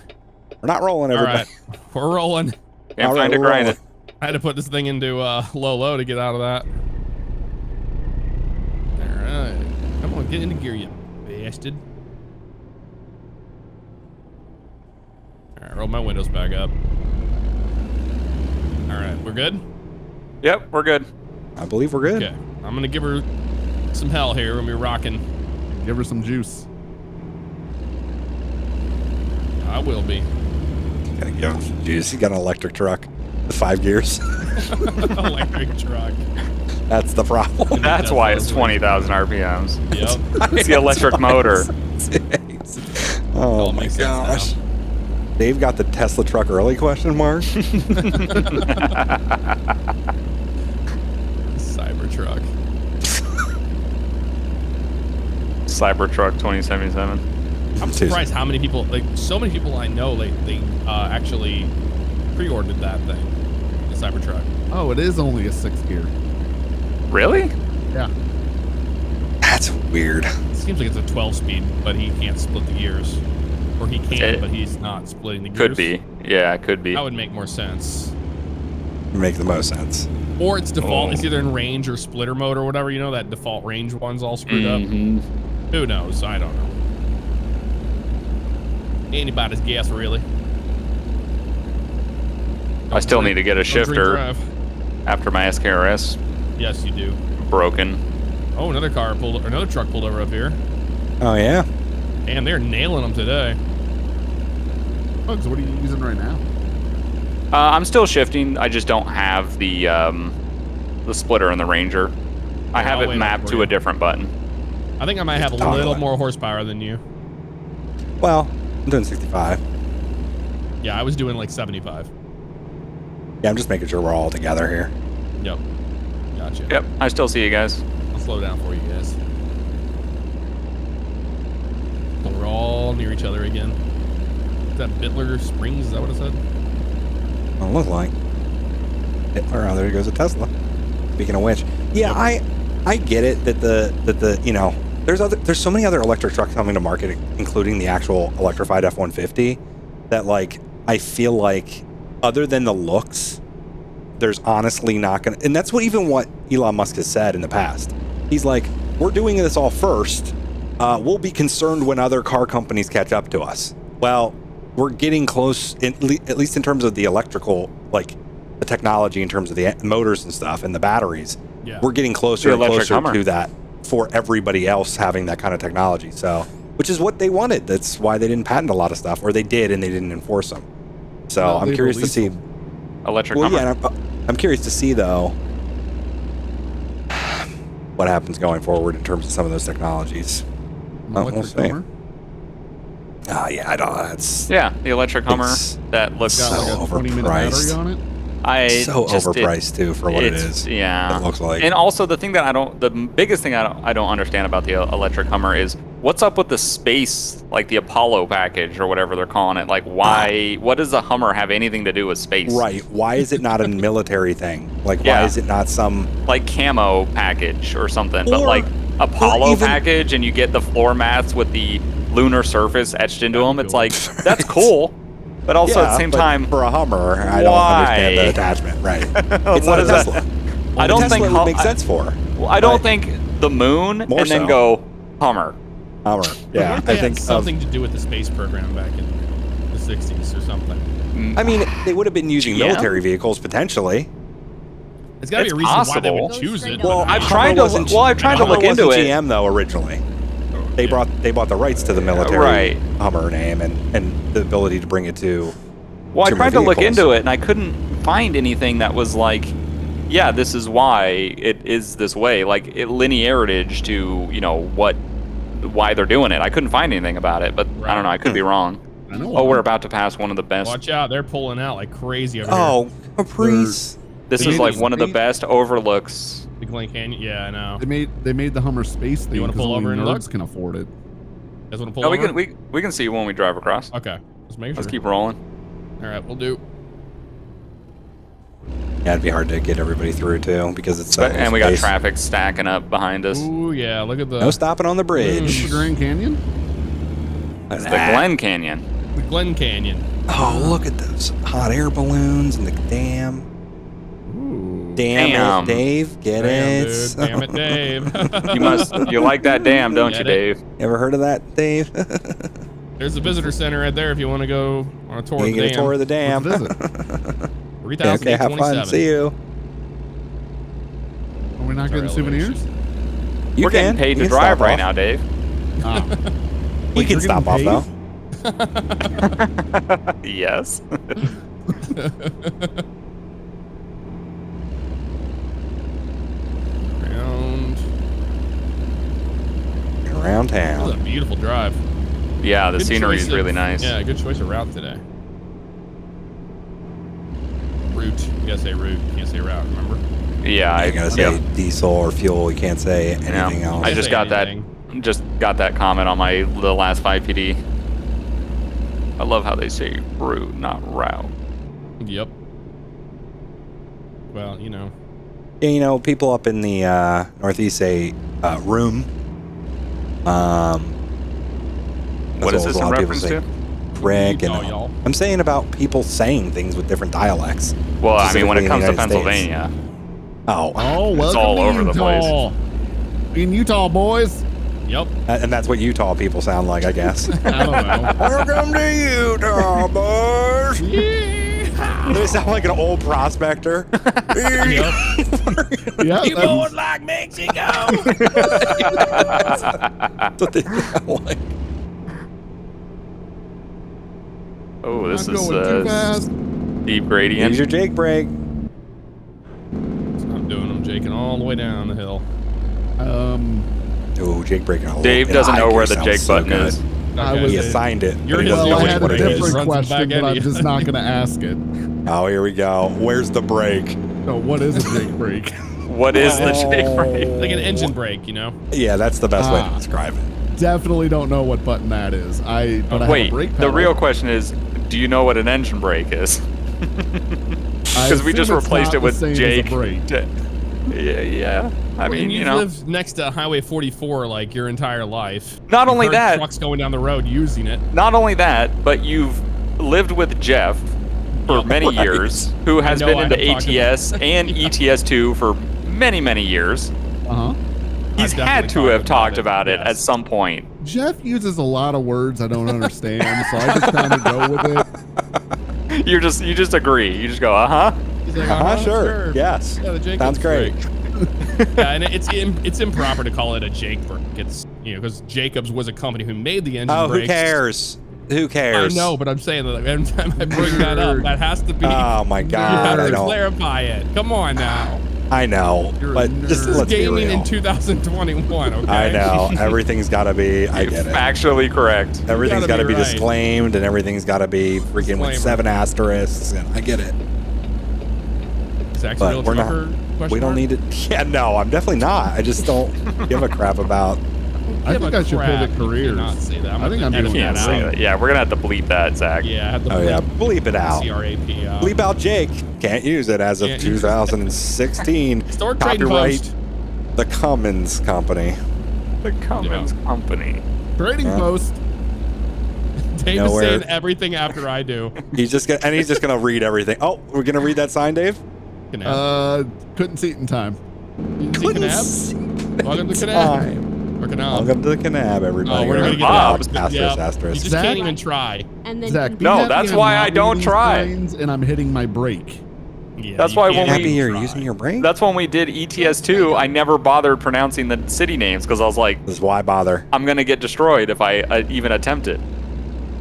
We're not rolling, everybody. right. We're rolling. Can't All right, find it, we're grind rolling. it. I had to put this thing into uh, low low to get out of that. All right. Come on, get into gear, you bastard. All right, roll my windows back up. All right, we're good? Yep, we're good. I believe we're good. Okay. I'm going to give her some hell here when we're rocking. Give her some juice. I will be. Gotta give him some juice. He got an electric truck with five gears. Electric truck. That's the problem. That's why it's 20,000 RPMs. Yep. It's the electric motor. oh my makes sense now. gosh. Dave got the Tesla truck early question mark. Cybertruck. Cybertruck 2077. I'm Seriously. surprised how many people, like, so many people I know, like, they uh, actually pre-ordered that thing, the Cybertruck. Oh, it is only a six gear. Really? Yeah. That's weird. It seems like it's a 12 speed, but he can't split the gears. Or he can, It- but he's not splitting the gears. Could be. Yeah, it could be. That would make more sense. Make the most sense. Or it's default. Oh. It's either in range or splitter mode or whatever. You know that default range one's all screwed up. Mhm. Who knows? I don't know. Anybody's guess, really. I still need to get a shifter after my SKRS Yes, you do. broken. Oh, another car pulled, another truck pulled over up here, Oh yeah. and they're nailing them today. Buggs, what are you using right now? Uh, I'm still shifting. I just don't have the um, the splitter and the Ranger. I have I'll it mapped to you. a different button. I think I might have a little more horsepower than you. Well, I'm doing 65. Yeah, I was doing like 75. Yeah, I'm just making sure we're all together here. Yep. Gotcha. Yep, I still see you guys. I'll slow down for you guys. So we're all near each other again. Is that Bitler Springs? Is that what it said? Don't look like. Hitler. Oh, there goes a Tesla. Speaking of which, yeah, I I get it that the that the you know there's other there's so many other electric trucks coming to market, including the actual electrified F-150, that like I feel like other than the looks, there's honestly not gonna. And that's what even what Elon Musk has said in the past. He's like, we're doing this all first. Uh, we'll be concerned when other car companies catch up to us. Well, we're getting close, in, le- at least in terms of the electrical, like the technology in terms of the motors and stuff and the batteries. Yeah. We're getting closer and closer Hummer. to that for everybody else having that kind of technology. So, which is what they wanted. That's why they didn't patent a lot of stuff, or they did and they didn't enforce them. So Well, I'm curious to see. Electric Well, Hummer. yeah, I'm, I'm curious to see though what happens going forward in terms of some of those technologies. An Oh, electric we'll see. Hummer? Ah, yeah, I don't. That's Yeah, the electric Hummer that looks. So like a 20 minute overpriced. It? I so just- it- overpriced too for what it's- Yeah, It looks like. And also the thing that I don't, the biggest thing I don't, I don't understand about the uh, electric Hummer is what's up with the space, like the Apollo package or whatever they're calling it. Like, why? Ah. what does the Hummer have anything to do with space? Right. Why is it not a military thing? Like, why is it not some? Like camo package or something, but like Apollo even- package, and you get the floor mats with the lunar surface etched into them. It's like that's cool, but also at the same time, for a Hummer, I don't understand Why? the attachment. Right. It's What not a is that? Tesla. I don't Tesla think it Hum- would make sense for Well, I don't think the moon More and then go Hummer. Hummer. Yeah, What I think had of- something to do with the space program back in the 60s or something. Mm. I mean, they would have been using GM? military vehicles potentially. It's got to be It's a reason why they would possible. choose it. Well, I've I- tried Hummer to- wasn't- well, I've tried to look into wasn't it. GM though originally. They Yeah. brought they bought the rights to the military right. Hummer name and and the ability to bring it to Well, I tried to look into it and I couldn't find anything that was like, yeah, this is why it is this way. Like it linearage to you know what, why they're doing it. I couldn't find anything about it, but I don't know. I could be wrong. I know. Oh, we're about to pass one of the best. Watch out, they're pulling out like crazy over here. Oh, Caprice. This is like one of the best overlooks. The Glen Canyon. Yeah, I know. They made they made the Hummer space thing wanna because pull only over and nerds look? can afford it. You guys want to pull No, we can we we can see when we drive across. Okay, let's make sure. Let's keep rolling. All right, we'll do. Yeah, it'd be hard to get everybody through too because it's uh, and we got space. traffic stacking up behind us. Ooh, yeah, look at the No stopping on the This is the bridge. Grand Canyon. It's the. Glen Canyon. the Glen Canyon. Oh, look at those hot air balloons and the dam. Ooh. Damn, Damn. it, Dave. Get Damn, it? dude. Damn it, Dave. You must you like that dam, don't you, it? Dave? Ever heard of that, Dave? There's the visitor center right there if you want to go on a tour you of the get a dam. tour of the dam. Let's visit. okay, okay, have fun. See you. Are we not Sorry, getting souvenirs? You We're can. getting paid You to can drive right off. now, Dave. Ah. You Wait, can you're stop off getting though. yes. Around. Around This is a town. beautiful drive. yeah, the Good scenery choice is of- really nice. Yeah, good choice of route today. Route. You gotta say route. You can't say route. Remember? Yeah, I gotta say yeah. diesel or fuel. You can't say Yeah. anything else. I just say got that just got that comment on my the last 5 PD. I love how they say route, not route. Yep. Well, you know. Yeah, you know, people up in the uh, Northeast say uh, room. Um, that's What is a this in lot of people reference say to? Rick and y'all. I'm saying about people saying things with different dialects. Well, I mean, when it comes to United States. Pennsylvania, Oh, Oh, welcome all to over the place. In Utah, boys. Yep. and that's what Utah people sound like, I guess. I don't know. Welcome to Utah, boys. They sound like an old prospector. Yep. yeah, You that's- going like Mexico? That's what they sound like. oh, this not is going uh, deep gradient. Use your Jake brake. I'm doing them, Jaking all the way down the hill. Um, Ooh, Jake braking. a Dave little doesn't know where the sounds Jake so button good. is. I was- He assigned it. You're but he gonna doesn't well, know I had what a it it is. is. different question, but I'm just not going to ask it. Oh, here we go. Where's the brake? So, what is a Jake brake? What is the Jake brake? Like an engine brake, you know? Yeah, that's the best way to Ah. describe it. Definitely don't know what button that is. I but I have a Wait, brake the real question is, do you know what an engine brake is? Because we just replaced it with same as Jake. brake. Yeah, yeah. I mean, and you you've know, lived next to Highway 44 like your entire life. Not You've only heard that- trucks going down the road using it. not only that, but you've lived with Jeff for many right. years, who has been into have talked about- ATS and ETS2 for many, many years. Uh huh. He's had definitely to have talked talked about about it, it yes. at some point. Jeff uses a lot of words I don't understand, so I just kind of go with it. You just you just agree. You just go, uh huh. He's like, Uh-huh, "Uh-huh, sure. Yes. Yeah, the Jacobs Sounds great. brake." yeah, and it's im- it's improper to call it a Jake brake. It's you know because Jacobs was a company who made the engine Oh, who cares? Who cares? I know, but I'm saying that every time I bring that up, that has to be. Oh my you God, have I to don't. clarify it. Come on now. I know, You're but just This is let's be gaming real. in 2021. Okay. I know everything's got to be. I get it. Factually correct. Everything's got gotta be be right. disclaimed, and everything's got to be freaking Disclaimer. with seven asterisks. And I get it, Zach's but we're not. We don't mark? need it. Yeah, no, I'm definitely not. I just don't give a crap about. I think I should crap. pivot You careers. cannot say that. I'm I think gonna I'm edit doing Can't that say that. Yeah, we're gonna have to bleep that, Zach. Yeah, have to Oh yeah, bleep it out. C-R-A-P out. Bleep out Jake. Can't use it as of Can't 2016. Store Copyright the Cummins Company. The Cummins Company. Trading Huh? post. Dave is saying everything after I do. He's just gonna, and he's just gonna read everything. Oh, we're gonna read that sign, Dave. Kanab. Uh, couldn't see it in time. You see Couldn't Kanab? see it to the Kanab. time. Or Kanab. Welcome to the Kanab, everybody. Oh, we're gonna get Bob's. it. Asterisk, Yeah. asterisk. You just Zach? can't even try. And then Zach, No, that's why I don't try. signs And I'm hitting my brake. Yeah, That's you why can't when Happy we- you're try. using your brain. That's when we did E ETS2. I never bothered pronouncing the city names because I was like, This is why bother. I'm gonna get destroyed if I uh, even attempt it.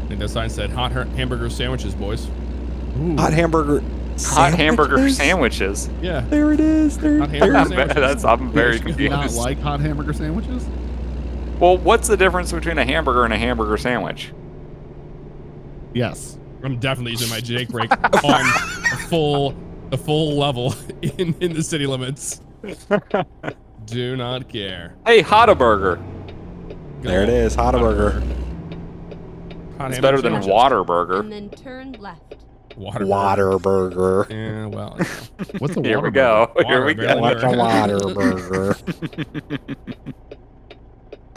I think the sign said hot hamburger sandwiches, boys. Ooh. Hot hamburger. Hot hamburger sandwiches? sandwiches. Yeah. There it is. There, Hot there hamburger I'm, it is. sandwiches. that's, I'm very Do you not like hot hamburger sandwiches? Well, what's the difference between a hamburger and a hamburger sandwich? Yes. I'm definitely using my Jake brake on a full, a full level in, in the city limits. Do not care. Hey, Hotaburger. There it is. Hot burger. Hot It's better hamburger than sandwiches. Waterburger. And then turn left. Water. Water burger. Yeah, well, you know. What's a Here we Whataburger? go. Here we go. What's a water burger?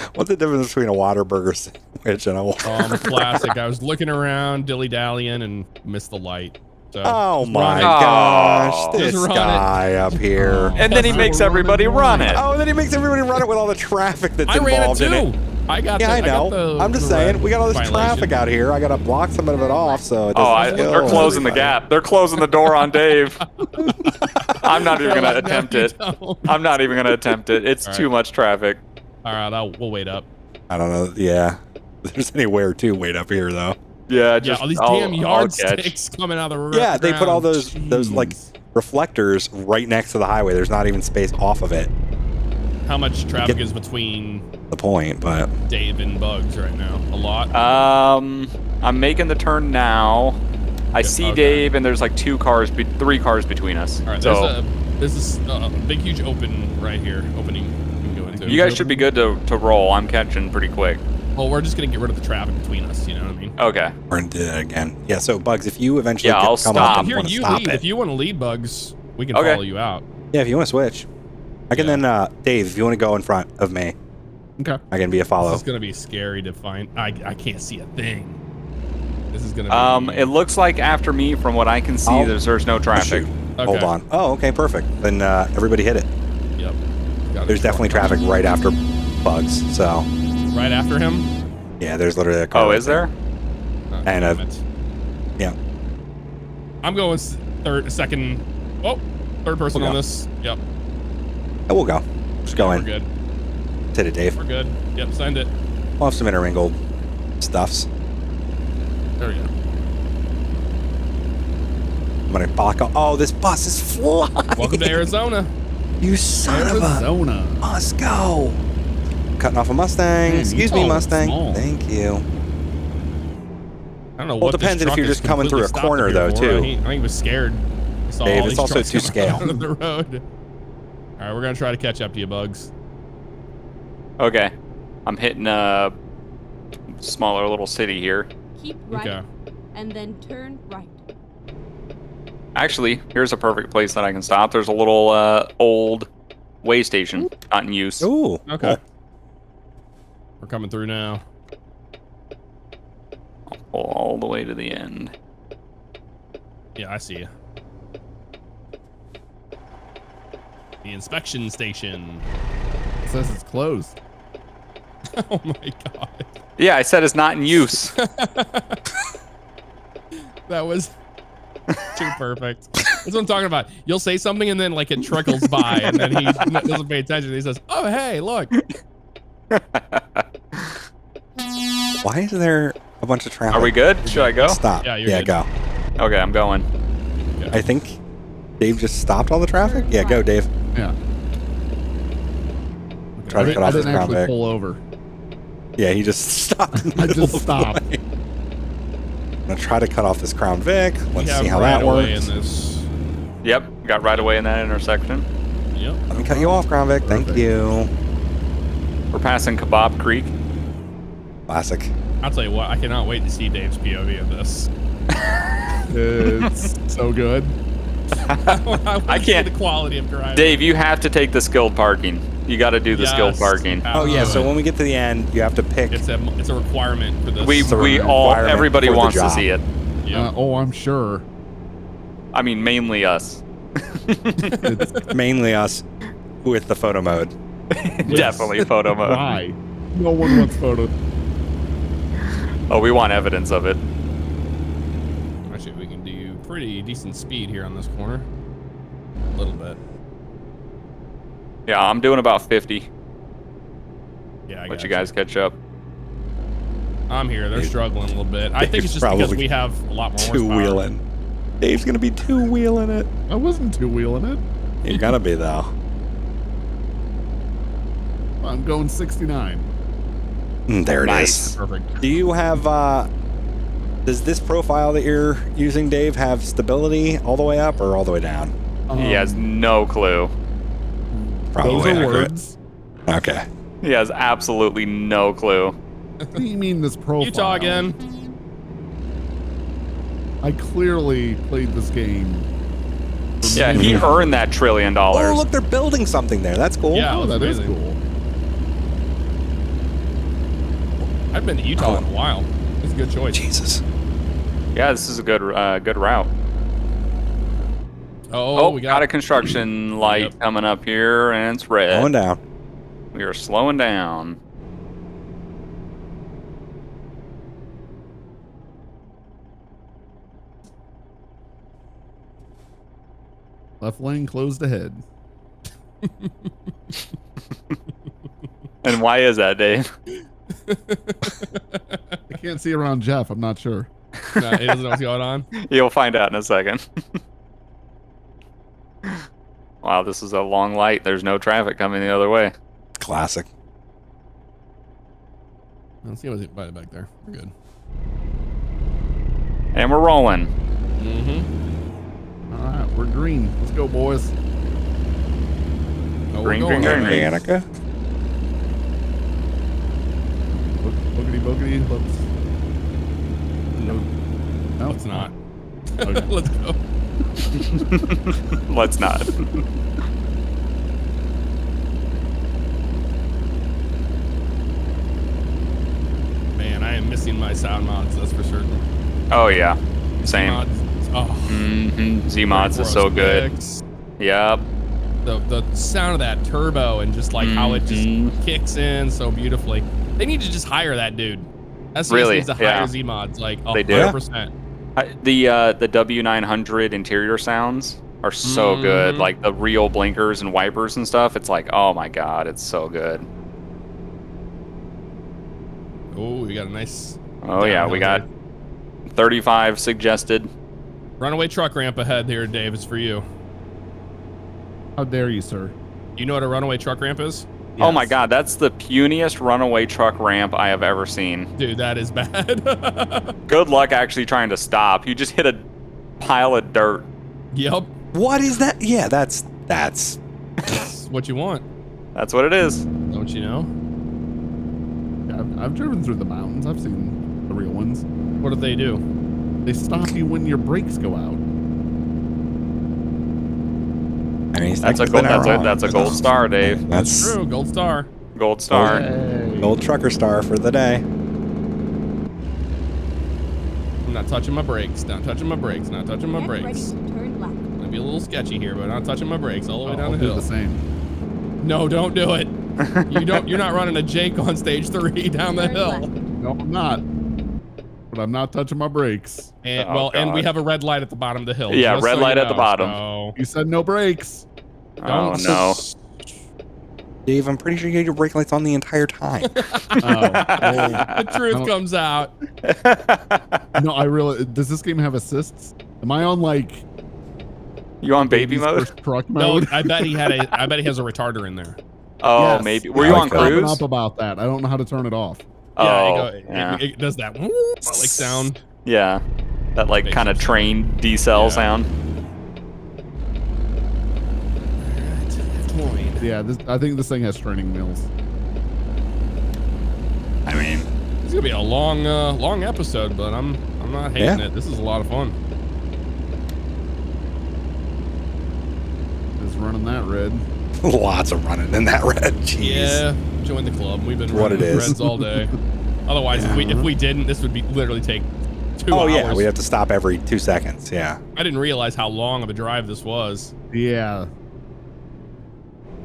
What's the difference between a water burger sandwich and a water? um, classic. I was looking around, dilly dallying, and missed the light. So Oh my run gosh, Oh. this Just run it. guy up here. Oh. And then he makes everybody run it. Oh, and then he makes everybody run it with all the traffic that's I ran it involved in it. too. I got. Yeah, the, I know. got I'm just saying, we got all this violation. traffic out here. I gotta block some of it off, so it Oh, I, they're kill closing the gap. They're closing the door on Dave. I'm not even gonna attempt it. I'm not even gonna attempt it. It's All too much traffic. All right, I'll, we'll wait up. I don't know. Yeah, there's anywhere to wait up here though. Yeah, Yeah, all these I'll- damn yardsticks coming out of the road. Yeah, they put all those those like reflectors right next to the highway. There's not even space off of it. How much traffic is between The point, but Dave and Buggs right now? A lot. Um, I'm making the turn now. I see okay. Dave, and there's like two cars, be- three cars between us. all right, so there's a there's this uh, big huge open right here. Opening you can go into. you guys should be good to, to roll. I'm catching pretty quick. Well, we're just gonna get rid of the traffic between us. You know what I mean? Okay. we're gonna do that again. Yeah. So Buggs, if you eventually Yeah, get- I'll come stop. up and Here, want to you stop lead. it, If you want to lead Buggs, we can Okay. follow you out. yeah, if you want to switch, I can Yeah. then uh, Dave, if you want to go in front of me, Okay. I can be a follow. This is gonna be scary to find. I I can't see a thing. This is gonna be. Um, it looks like after me, from what I can see, I'll- there's, there's no traffic. shoot. Hold on. Oh, okay, perfect. Then uh, everybody hit it. Yep. Got. There's definitely traffic right after Buggs. So right after him. yeah, there's literally a car. Oh, right is there? Oh, And, uh, damn it. Yeah. I'm going third, second. Oh, third person We'll on this. Yep. Oh, we'll go. Just go in. We're good. Hit it, Dave. We're good. Yep. Send it. We'll have some intermingled stuffs. There we go. I'm gonna block out. Oh, this bus is flying. Welcome to Arizona. You son of a. Arizona. Let's go. Cutting off a Mustang. Man, Excuse me, Mustang. small. Thank you. I don't know Well, what. it depends if you're just coming through a corner, though, too. I think, I think he was scared. He saw Dave, it's also too to coming scale. out of the road. All right, we're gonna try to catch up to you, Buggs. Okay. I'm hitting a smaller little city here. Keep right. Okay. And then turn right. Actually, here's a perfect place that I can stop. There's a little uh, old way station not in use. Ooh. Okay. We're coming through now. Pull all the way to the end. Yeah, I see you. The inspection station. It says it's closed. oh my god. Yeah, I said it's not in use. That was too perfect. That's what I'm talking about. You'll say something and then like it trickles by and then he doesn't pay attention. He says, "Oh hey, look." Why is there a bunch of traffic? Are we good? Should I go? Stop. Yeah, Yeah, you're good. go. Okay, I'm going. I think Dave just stopped all the traffic. Yeah, go, Dave. Yeah. Try I, to didn't- cut off his didn't crown actually Vic. pull over. Yeah, he just stopped. In the I middle just of the stopped. Way. I'm gonna try to cut off this Crown Vic. Let's have see how right that away works. in this. Yep, got right away in that intersection. Yep. Let me cut you off, Crown Vic. Thank you. We're passing Kebab Creek. Classic. I'll tell you what. I cannot wait to see Dave's POV of this. It's so good. I, I can't- The quality of driving. Dave, you have to take the skilled parking. You got to do the skilled Yes. parking. Oh yeah, so when we get to the end, you have to pick. it's a it's a requirement for this. We It's a we all everybody wants to see it. Yep. Uh, oh, I'm sure. I mean, mainly us. It's mainly us with the photo mode. Definitely photo mode. why. No one wants photo. Oh, we want evidence of it. Actually, we can do pretty decent speed here on this corner. A little bit. Yeah, I'm doing about 50. Yeah, I Let got you guys catch up. I'm here. They're Dude. struggling a little bit. I think it's just because we have a lot more Two horsepower. wheeling. Dave's gonna be two wheeling it. I wasn't two wheeling it. You're gonna be though. I'm going 69. Mm, There it is. Nice. Perfect. Do you have? uh Does this profile that you're using, Dave, have stability all the way up or all the way down? he has Um, no clue. Those are words. Okay. He has absolutely no clue. What do you mean this profile? Utah again. I clearly played this game. Yeah, he earned that trillion dollars. Oh, dollars. look, they're building something there. That's cool. Yeah. Oh, that is amazing. cool. I've been to Utah in a while. It's a good choice. Jesus. Yeah, this is a good uh, good route. Oh, Oh, we got, got a construction light Yep. coming up here, and it's red. Going down. We are slowing down. Left lane closed ahead. And why is that, Dave? I can't see around Jeff. I'm not sure. No, he doesn't know what's going on. You'll find out in a second. Wow, this is a long light. There's no traffic coming the other way. Classic. Let's see what's by back there. We're good. And we're rolling. Mm-hmm. All right, we're green. Let's go, boys. Oh, Green, we're green, green. Danica. Bo- Boogity boogity. Let's. No, No, it's not. Okay. Let's go. Let's not. Man, I am missing my sound mods. That's for certain. Oh yeah, same. Mods. Oh, hmm Z mods is so good. Yep. The the sound of that turbo and just like how it just Mhm. kicks in so beautifully. They need to just hire that dude. That's Really? needs to hire Yeah. Z mods like They do. Hundred percent. I, the uh, the W900 interior sounds are so good. Mhm. Like the real blinkers and wipers and stuff. It's like, oh my god, it's so good. Oh, we got a nice Oh yeah, we got downhill 35 suggested. runaway truck ramp ahead here, Dave. It's for you. How dare you, sir? You know what a runaway truck ramp is? Oh my god, that's the puniest runaway truck ramp I have ever seen. Dude, that is bad. Good luck actually trying to stop. You just hit a pile of dirt. yep. What is that? Yeah, that's that's That's what you want. That's what it is. Don't you know? Yeah, I've, I've driven through the mountains. I've seen the real ones. What do they do? They stop you when your brakes go out. I mean, he's That's a gold. not That's a that's a gold star, Dave. That's True, gold star. Gold star. Hey. gold trucker star for the day. I'm not touching my brakes. Not touching my brakes. Not touching my Get ready brakes. to turn left. Might be a little sketchy here, but not touching my brakes all the way Oh, down I'll the do hill. the same. No, don't do it. You don't. You're not running a Jake on stage three down the hill. No, I'm not. But I'm not touching my brakes. And Oh, well, and we have a red light at the bottom of the hill. Yeah, red so light you at the bottom. So You said no brakes. Oh don't- no. Dave, I'm pretty sure you had your brake lights on the entire time. Oh, the truth oh. comes out. oh. no, I really. Does this game have assists? Am I on like you on baby mode? first truck No. I bet he had a. I bet he has a retarder in there. Oh, Yes. maybe. Were I you like on that. Open cruise? up about that. I don't know how to turn it off. Oh, yeah, it, oh, go- yeah. it, it does that like sound. Yeah. That like kind of sense. train decel Yeah. sound. Yeah, this, I think this thing has training wheels. I mean, It's gonna be a long, uh, long episode, but I'm, I'm not hating Yeah. it. This is a lot of fun. It's running that red. Lots of running in that red. Jeez. Yeah, join the club. We've been What running it is. Reds all day. Otherwise, if we if we didn't, this would be literally take two Oh hours. Oh, yeah, we have to stop every two seconds. Yeah. I didn't realize how long of a drive this was. Yeah.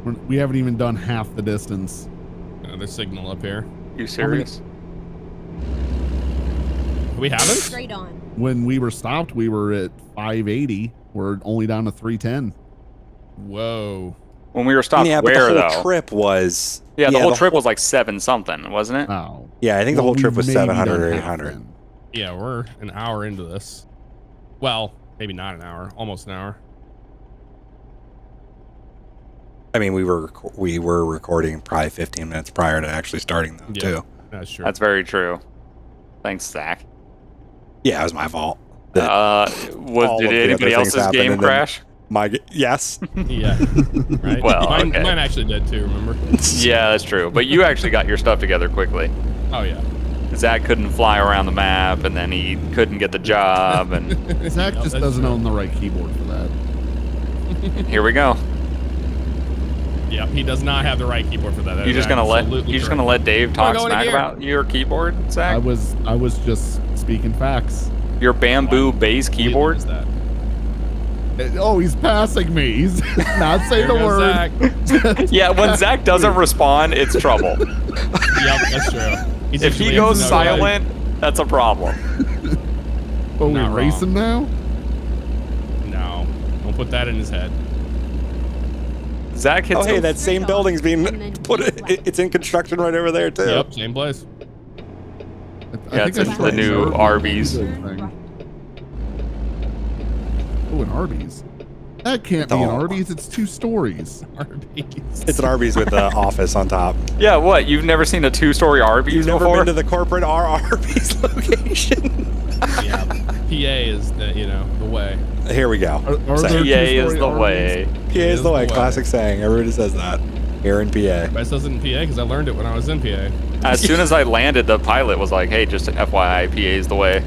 We're- We haven't even done half the distance. There's signal up here. you serious? We haven't. Straight on. When we were stopped, we were at 580. We're only down to 310. Whoa. When we were stopped yeah, but where the whole though? trip was. yeah, the whole trip was like seven something, wasn't it? Oh. Yeah, I think the Well, whole trip was 700 or 800. Yeah, we're an hour into this. Well, Maybe not an hour, almost an hour. I mean, we were rec- we were recording probably 15 minutes prior to actually starting them Yeah. too. That's true. That's very true. Thanks, Zach. Yeah, it was my fault. That Uh, was did anybody else's game crash? my yes. yeah. Right. Well, mine, okay. mine actually did too. Remember? Yeah, that's true. But you actually got your stuff together quickly. Oh yeah. Zach couldn't fly around the map, and then he couldn't get the job, and Zach just that's doesn't true. own the right keyboard for that. here we go. Yeah. He does not have the right keyboard for that. That You is just gonna let absolutely you just gonna let Dave talk smack gear. about your keyboard, Zach. I Zach? was I was just speaking facts. Your bamboo Why- base keyboard? that. Eh, oh, he's passing me. He's not saying There a word. Zach. Yeah, when Zach doesn't respond, it's trouble. Yep, that's true. He's if he goes no, silent, that's a problem. Oh, we Not racing now? No, don't put that in his head. Zach hits Oh, hey, that same building's being put. it's in construction right over there too. Yep, same place. I Yeah, think it's I the new Arby's. Arby's. Thing. Oh, an Arby's. That can't be an. Arby's. It's two stories. Arby's. It's an Arby's with the office on top. Yeah, what? You've never seen a two-story Arby's You've never before? been to the corporate R Arby's location. yeah. PA is the you know the way. Here we go. Are, are PA is the Arby's? way. PA is the way. Classic saying. Everybody says that. Here in PA. But it says it in PA because I learned it when I was in PA. As soon as I landed, the pilot was like, "Hey, just FYI, PA is the way."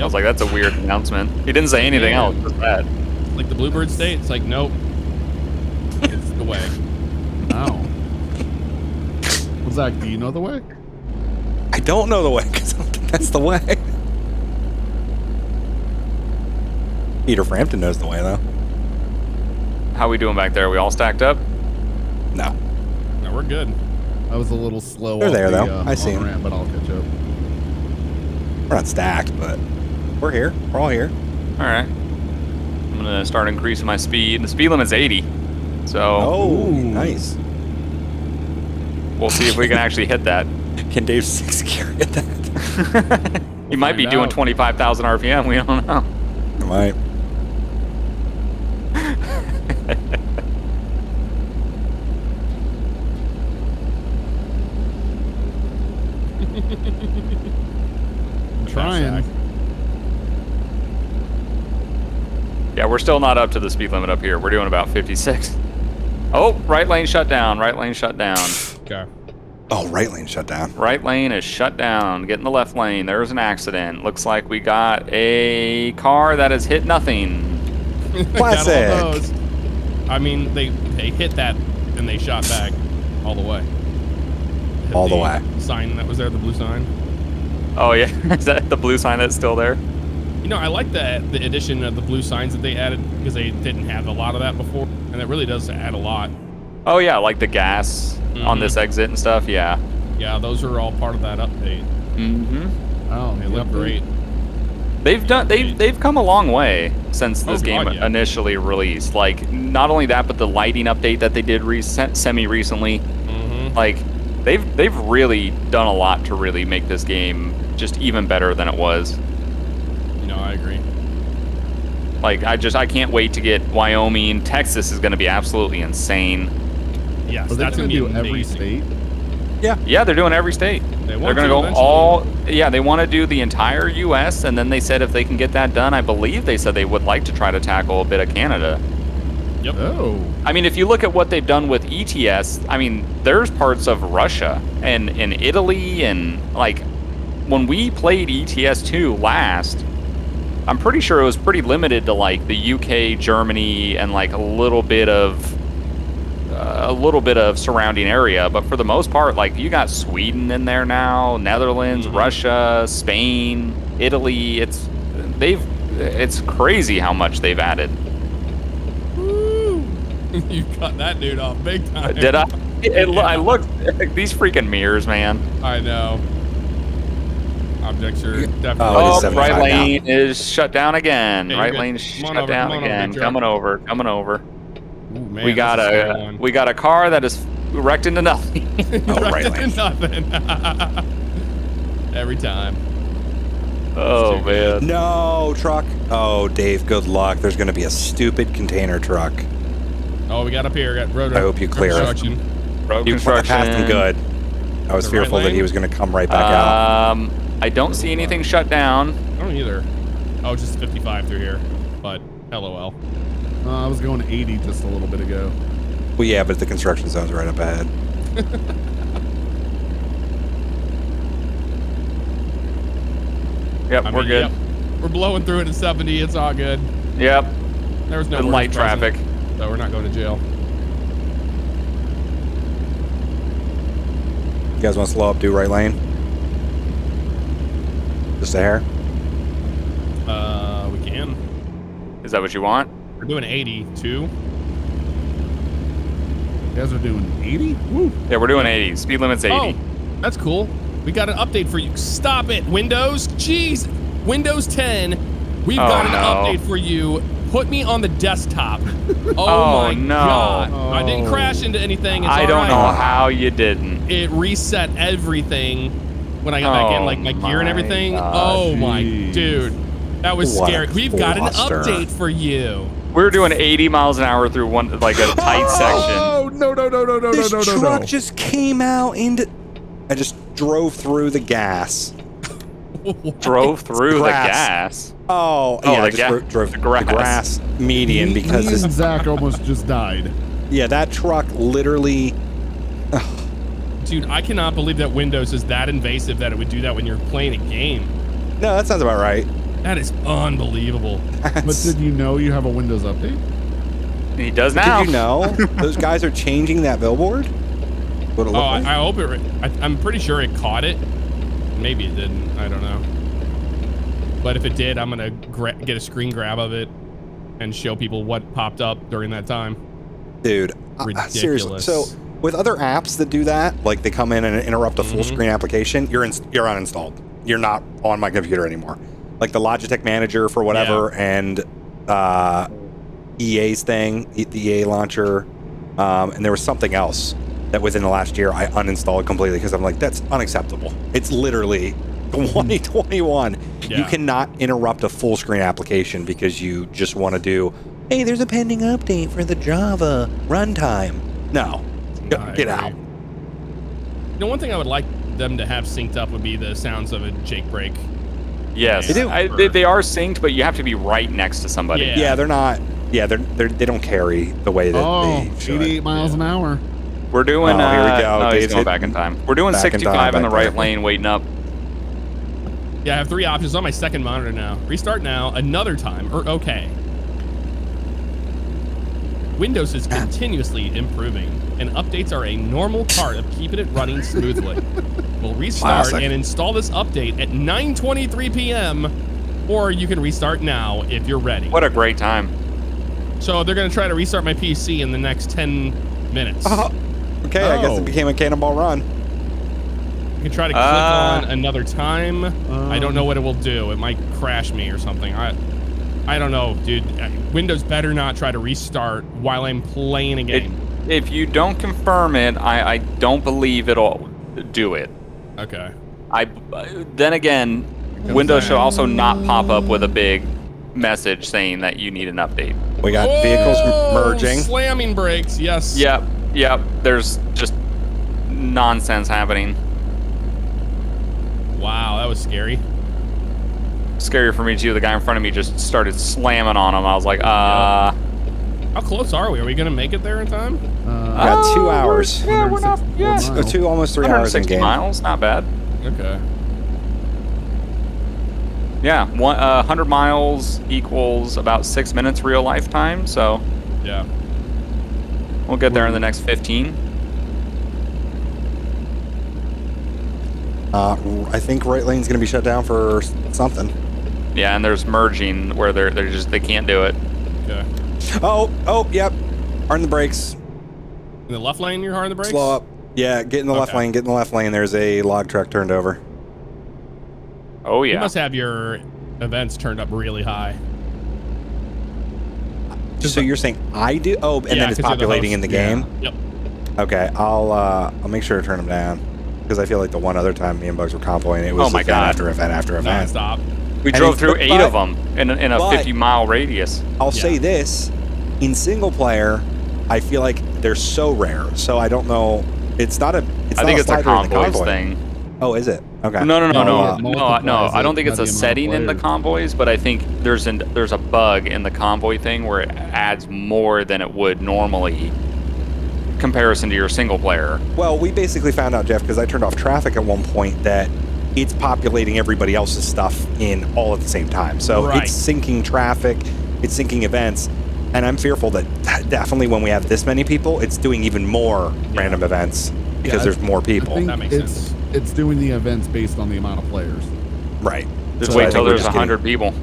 I was like, "That's a weird announcement." He didn't say anything Yeah. else. Just that. like the Bluebird State. It's like nope. It's the way. Wow. Well, Zach, do you know the way? I don't know the way because I don't think that's the way. Peter Frampton knows the way though. How we doing back there? We all stacked up? No. No, we're good. I was a little slow. They're there, the, though. Uh, I see 'em. on-ramp, but I'll catch up. We're not stacked, but we're here. We're all here. All right. I'm gonna start increasing my speed. The speed limit's 80, so Oh, Ooh. nice. we'll see if we can actually hit that. Can Dave six gear hit that? He might be find doing 25,000 RPM. We don't know. I might. I'm trying. Yeah, we're still not up to the speed limit up here. We're doing about 56. Oh, right lane shut down. Right lane shut down. Okay. Oh, right lane shut down. Right lane is shut down. Get in the left lane. There's an accident. Looks like we got a car that has hit nothing. Classic. I mean, they they hit that and they shot back all the way. Hit All the way. Sign that was there, the blue sign. Oh yeah, is that the blue sign that's still there? You know, I like the the addition of the blue signs that they added because they didn't have a lot of that before, and it really does add a lot. Oh yeah, like the gas on Mhm. this exit and stuff. Yeah. Yeah, those are all part of that update. Mm-hmm. Oh, They look yep. great. They've done they've they've come a long way since this Oh, game God, yeah. initially released. Like not only that, but the lighting update that they did re- semi recently. Mm-hmm. Like they've they've really done a lot to really make this game just even better than it was. You know, I agree. Like I just I can't wait to get Wyoming. Texas is going to be absolutely insane. Yes, Are they that's gonna gonna be do every amazing. state? Yeah, Yeah, they're doing every state. They They're going to to go eventually. all. Yeah, they want to do the entire U.S. and then they said if they can get that done, I believe they said they would like to try to tackle a bit of Canada. Yep. Oh. I mean, if you look at what they've done with ETS, I mean, there's parts of Russia and, and Italy and like when we played ETS 2 last, I'm pretty sure it was pretty limited to like the UK, Germany, and like a little bit of uh, a little bit of surrounding area. But for the most part, like you got Sweden in there now, Netherlands, Mhm. Russia, Spain, Italy. It's they've it's crazy how much they've added. you cut that dude off big time. Uh, did I? It, lo- I looked these freaking mirrors, man. I know. Objects are Oh, it definitely. Oh, is 75 right now. lane is shut down again. Yeah, right lane Come shut over, down come on over, again. Coming over, coming over. Ooh, man, we got this is scary a we got a car that is wrecked into nothing. Oh, right Right lane. nothing. Every time. oh too man. No truck. Oh, Dave, good luck. There's going to be a stupid container truck. Oh, we got up here. Got road. I hope you clear it. construction. Road You construction. passed him good. I was The right fearful that he was going to come right back out. Um, I don't see anything shut down. I don't either. Oh, just 55 through here. But LOL. Uh, I was going 80 just a little bit ago. Well, yeah, but the construction zone's right up ahead. Yep, I we're mean, good. yep. We're blowing through it at 70. It's all good. Yep. There was no And worries light present, traffic. So we're not going to jail. You guys want to slow up, do right lane? Just a hair? Uh, we can. Is that what you want? We're doing 82. You guys are doing 80? Woo. Yeah, we're doing 80. Speed limit's 80. Oh, that's cool. We got an update for you. Stop it, Windows. Jeez. Windows 10. We've Oh, got an no. update for you. Put me on the desktop. Oh, Oh, my no. god. I didn't Oh. crash into anything. It's I don't right. know how you didn't. It reset everything when I got back in, Oh like my gear and everything. God. oh my dude. That was What scary. We've got an update for you. We're doing 80 miles an hour through one like a tight oh, section. Oh, no, no, no, no, no, this no, no, no, truck no. just came out into. I just drove through the gas. Drove through the Grass. gas. Oh, Oh, yeah, the I just ga- drove the the grass. grass, median Me- because me and Zach almost just died. yeah, that truck literally. Dude, I cannot believe that Windows is that invasive that it would do that when you're playing a game. No, that sounds about right. That is unbelievable. But did you know you have a Windows update? He does now. Did you know those guys are changing that billboard? What it Oh, look I. I hope it. re- I, I'm pretty sure it caught it. Maybe it didn't. I don't know. But if it did, I'm gonna get a screen grab of it and show people what popped up during that time. Dude, uh, seriously. So with other apps that do that, like they come in and interrupt a full Mhm. screen application, you're in, you're uninstalled. You're not on my computer anymore. Like the Logitech Manager for whatever, and uh, EA's thing, the EA launcher, um, and there was something else that within the last year I uninstalled completely because I'm like, that's unacceptable. It's literally 2021. You cannot interrupt a full screen application because you just want to do, hey, there's a pending update for the Java runtime. No, G- I get out. You know, one thing I would like them to have synced up would be the sounds of a Jake brake. Yes, They do. I, they, they are synced, but you have to be right next to somebody. Yeah. Yeah, they're not. Yeah, they're, they're they don't carry the way that Oh, they should. 88 miles an hour. We're doing. Oh, here we uh, go. No, he's going back in time. We're doing back in 65 time in the right there. lane, waiting up. Yeah, I have three options on my second monitor now. Restart now, another time, or okay. Windows is continuously improving, and updates are a normal part of keeping it running smoothly. we'll restart Classic. and install this update at 9:23 p.m. Or you can restart now if you're ready. What a great time. So they're gonna try to restart my PC in the next 10 minutes. Oh, okay, I guess Oh. it became a cannonball run. You can try to click Uh, on another time. I don't know what it will do. It might crash me or something. I I don't know, dude. Uh, Windows better not try to restart while I'm playing a It, game. if you don't confirm it, I, I don't believe it'll do it. okay. I then again, Windows should also not pop up with a big message saying that you need an update. We got vehicles merging. Slamming brakes. Yes. Yep, yep. There's just nonsense happening. Wow, that was scary. Scary for me too. The guy in front of me just started slamming on him. I was like, uh, How close are we? Are we gonna make it there in time? Uh, got two Oh, hours. Yeah, we're not. Yeah, miles. Two almost three hours in game. miles. Not bad. Okay. Yeah, one, uh, 100 miles equals about six minutes real life time. So Yeah. We'll get there in the next 15. Uh, I think right lane's gonna be shut down for something. Yeah, and there's merging where they're they're just they can't do it. Okay. Oh, oh, yep. Hard on the brakes. In the left lane, you're hard on the brakes. Slow up. Yeah, get in the left lane. Get in the left lane. There's a log truck turned over. Oh yeah. You must have your events turned up really high. So you're saying I do? Oh, and Yeah, then it's you're the populating in the Yeah. game. Yep. Okay, I'll uh, I'll make sure to turn them down because I feel like the one other time me and Buggs were comboing, it was Oh my God. after event after event. Non-stop. We And drove through but- eight of them in a, in a 50 mile radius. I'll say this: in single player, I feel like they're so rare. So I don't know. It's not a. It's I not think a it's a slider in the convoys convoy. thing. Oh, is it? Okay. No, no, no, No, no, it no, no. I don't think it's a the amount of setting in the convoys, but I think there's an there's a bug in the convoy thing where it adds more than it would normally comparison to your single player. Well, we basically found out, Jeff, because I turned off traffic at one point that it's populating everybody else's stuff in all at the same time. So Right. it's syncing traffic, it's syncing events, and I'm fearful that definitely when we have this many people, it's doing even more random events because Yeah, there's more I people. think That makes it's sense. It's doing the events based on the amount of players. right. Just So I wait think till there's a hundred people.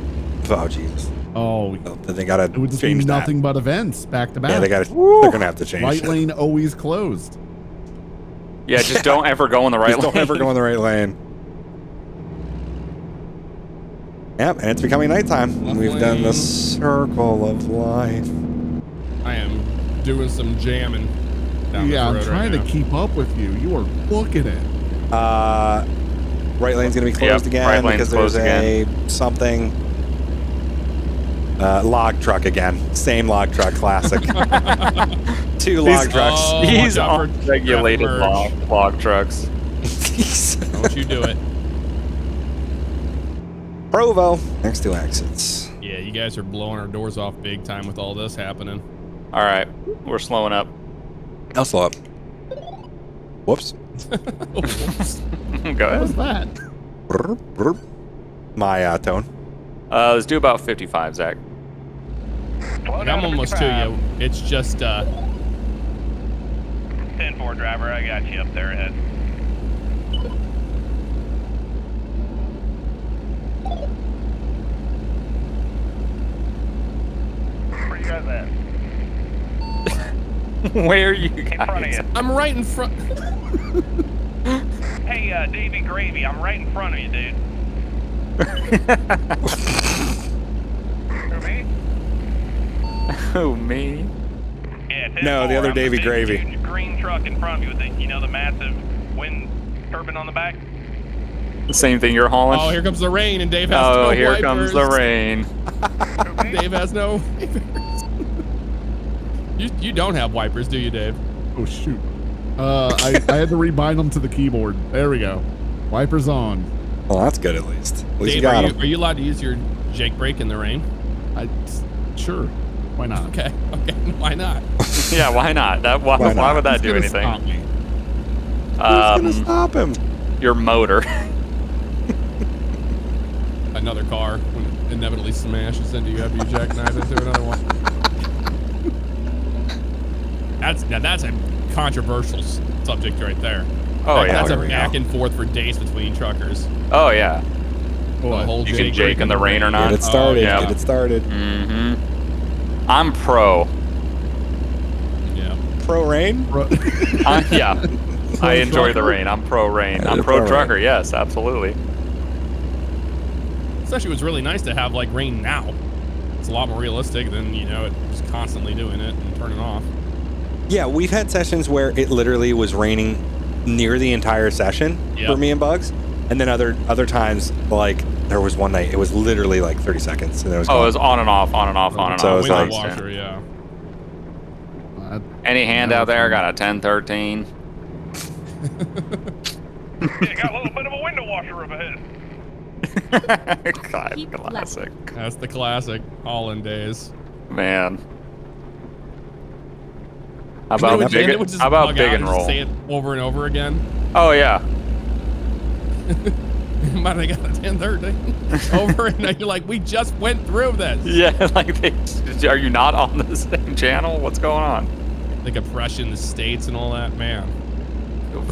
Oh, Jesus. Oh, Then they gotta it would just be change that. nothing but events back to back. Yeah, they gotta. They're gonna have to change. Right that. lane always closed. Yeah, just don't ever go in the right Just don't ever go in the right lane. Yep, and it's becoming nighttime. Left We've done the circle of life. I am doing some jamming. Down yeah, I'm trying right to keep up with you. You are booking it. Uh, right lane's gonna be closed Yep, again right because there's closed a something. Uh, log truck again. Same log truck, classic. Two log trucks. Oh, He's watch on regulated log, log trucks. Don't you do it. Provo. Next two exits. Yeah, you guys are blowing our doors off big time with all this happening. All right, we're slowing up. I'll slow up. Whoops. Oops. go What was that? Brr, brr. My uh, tone. Uh, let's do about 55, Zach. Like, I'm almost to you. It's just uh 10-4 driver, I got you up there ahead. Where you guys at? Where are you In front of you. I'm right in front. Hey, uh, Davy Gravy, I'm right in front of you, dude. Who, me? Who, me? Yeah, 10 No, the other I'm Davy big Gravy. huge green truck in front of you with the, you know, the massive wind turbine on the back. The same thing you're hauling? Oh, here comes the rain, and Dave has Oh, no here wipers. comes the rain. Dave has no wipers. You you don't have wipers, do you, Dave? Oh shoot. Uh, I, I had to rebind them to the keyboard. There we go. Wipers on. Well, that's good at least. At least you Dave, got are you, are you allowed to use your Jake brake in the rain? I sure. Why not? Okay, okay, why not? yeah, why not? That why, Why why, would that do Who's gonna anything? stop me? Who's gonna Um, stop him? your motor. Another car when inevitably smashes into you after you jackknife into another one. That's now that's a controversial subject right there. Oh That- yeah. that's a back and forth for days between truckers. Oh yeah. The whole You can Jake Jake in the rain or not? Get it started. yeah. Get it started. Mm-hmm. I'm pro. Yeah. Pro rain. Bro- I, yeah. I enjoy the rain. I'm pro rain. Yeah, I'm pro pro trucker. Yes, absolutely. Especially, it was really nice to have like rain now. It's a lot more realistic than you know it just constantly doing it and turning off. Yeah, we've had sessions where it literally was raining near the entire session Yep. for me and Buggs, and then other other times like there was one night it was literally like 30 seconds and it was Oh, gone. it was on and off, on and off, on and So off. it's Window like- washer, yeah. Uh, Any hand out there got a 1013? Yeah, got a little bit of a window washer up ahead. God, classic. That's the classic Holland days. Man. How about would- big, and would just how about big out and just roll? Say it over and over again. Oh yeah. Might have got a 1013 over, and you're like, we just went through this. Yeah, like they, are you not on the same channel? What's going on? The compression, in the states, and all that. Man,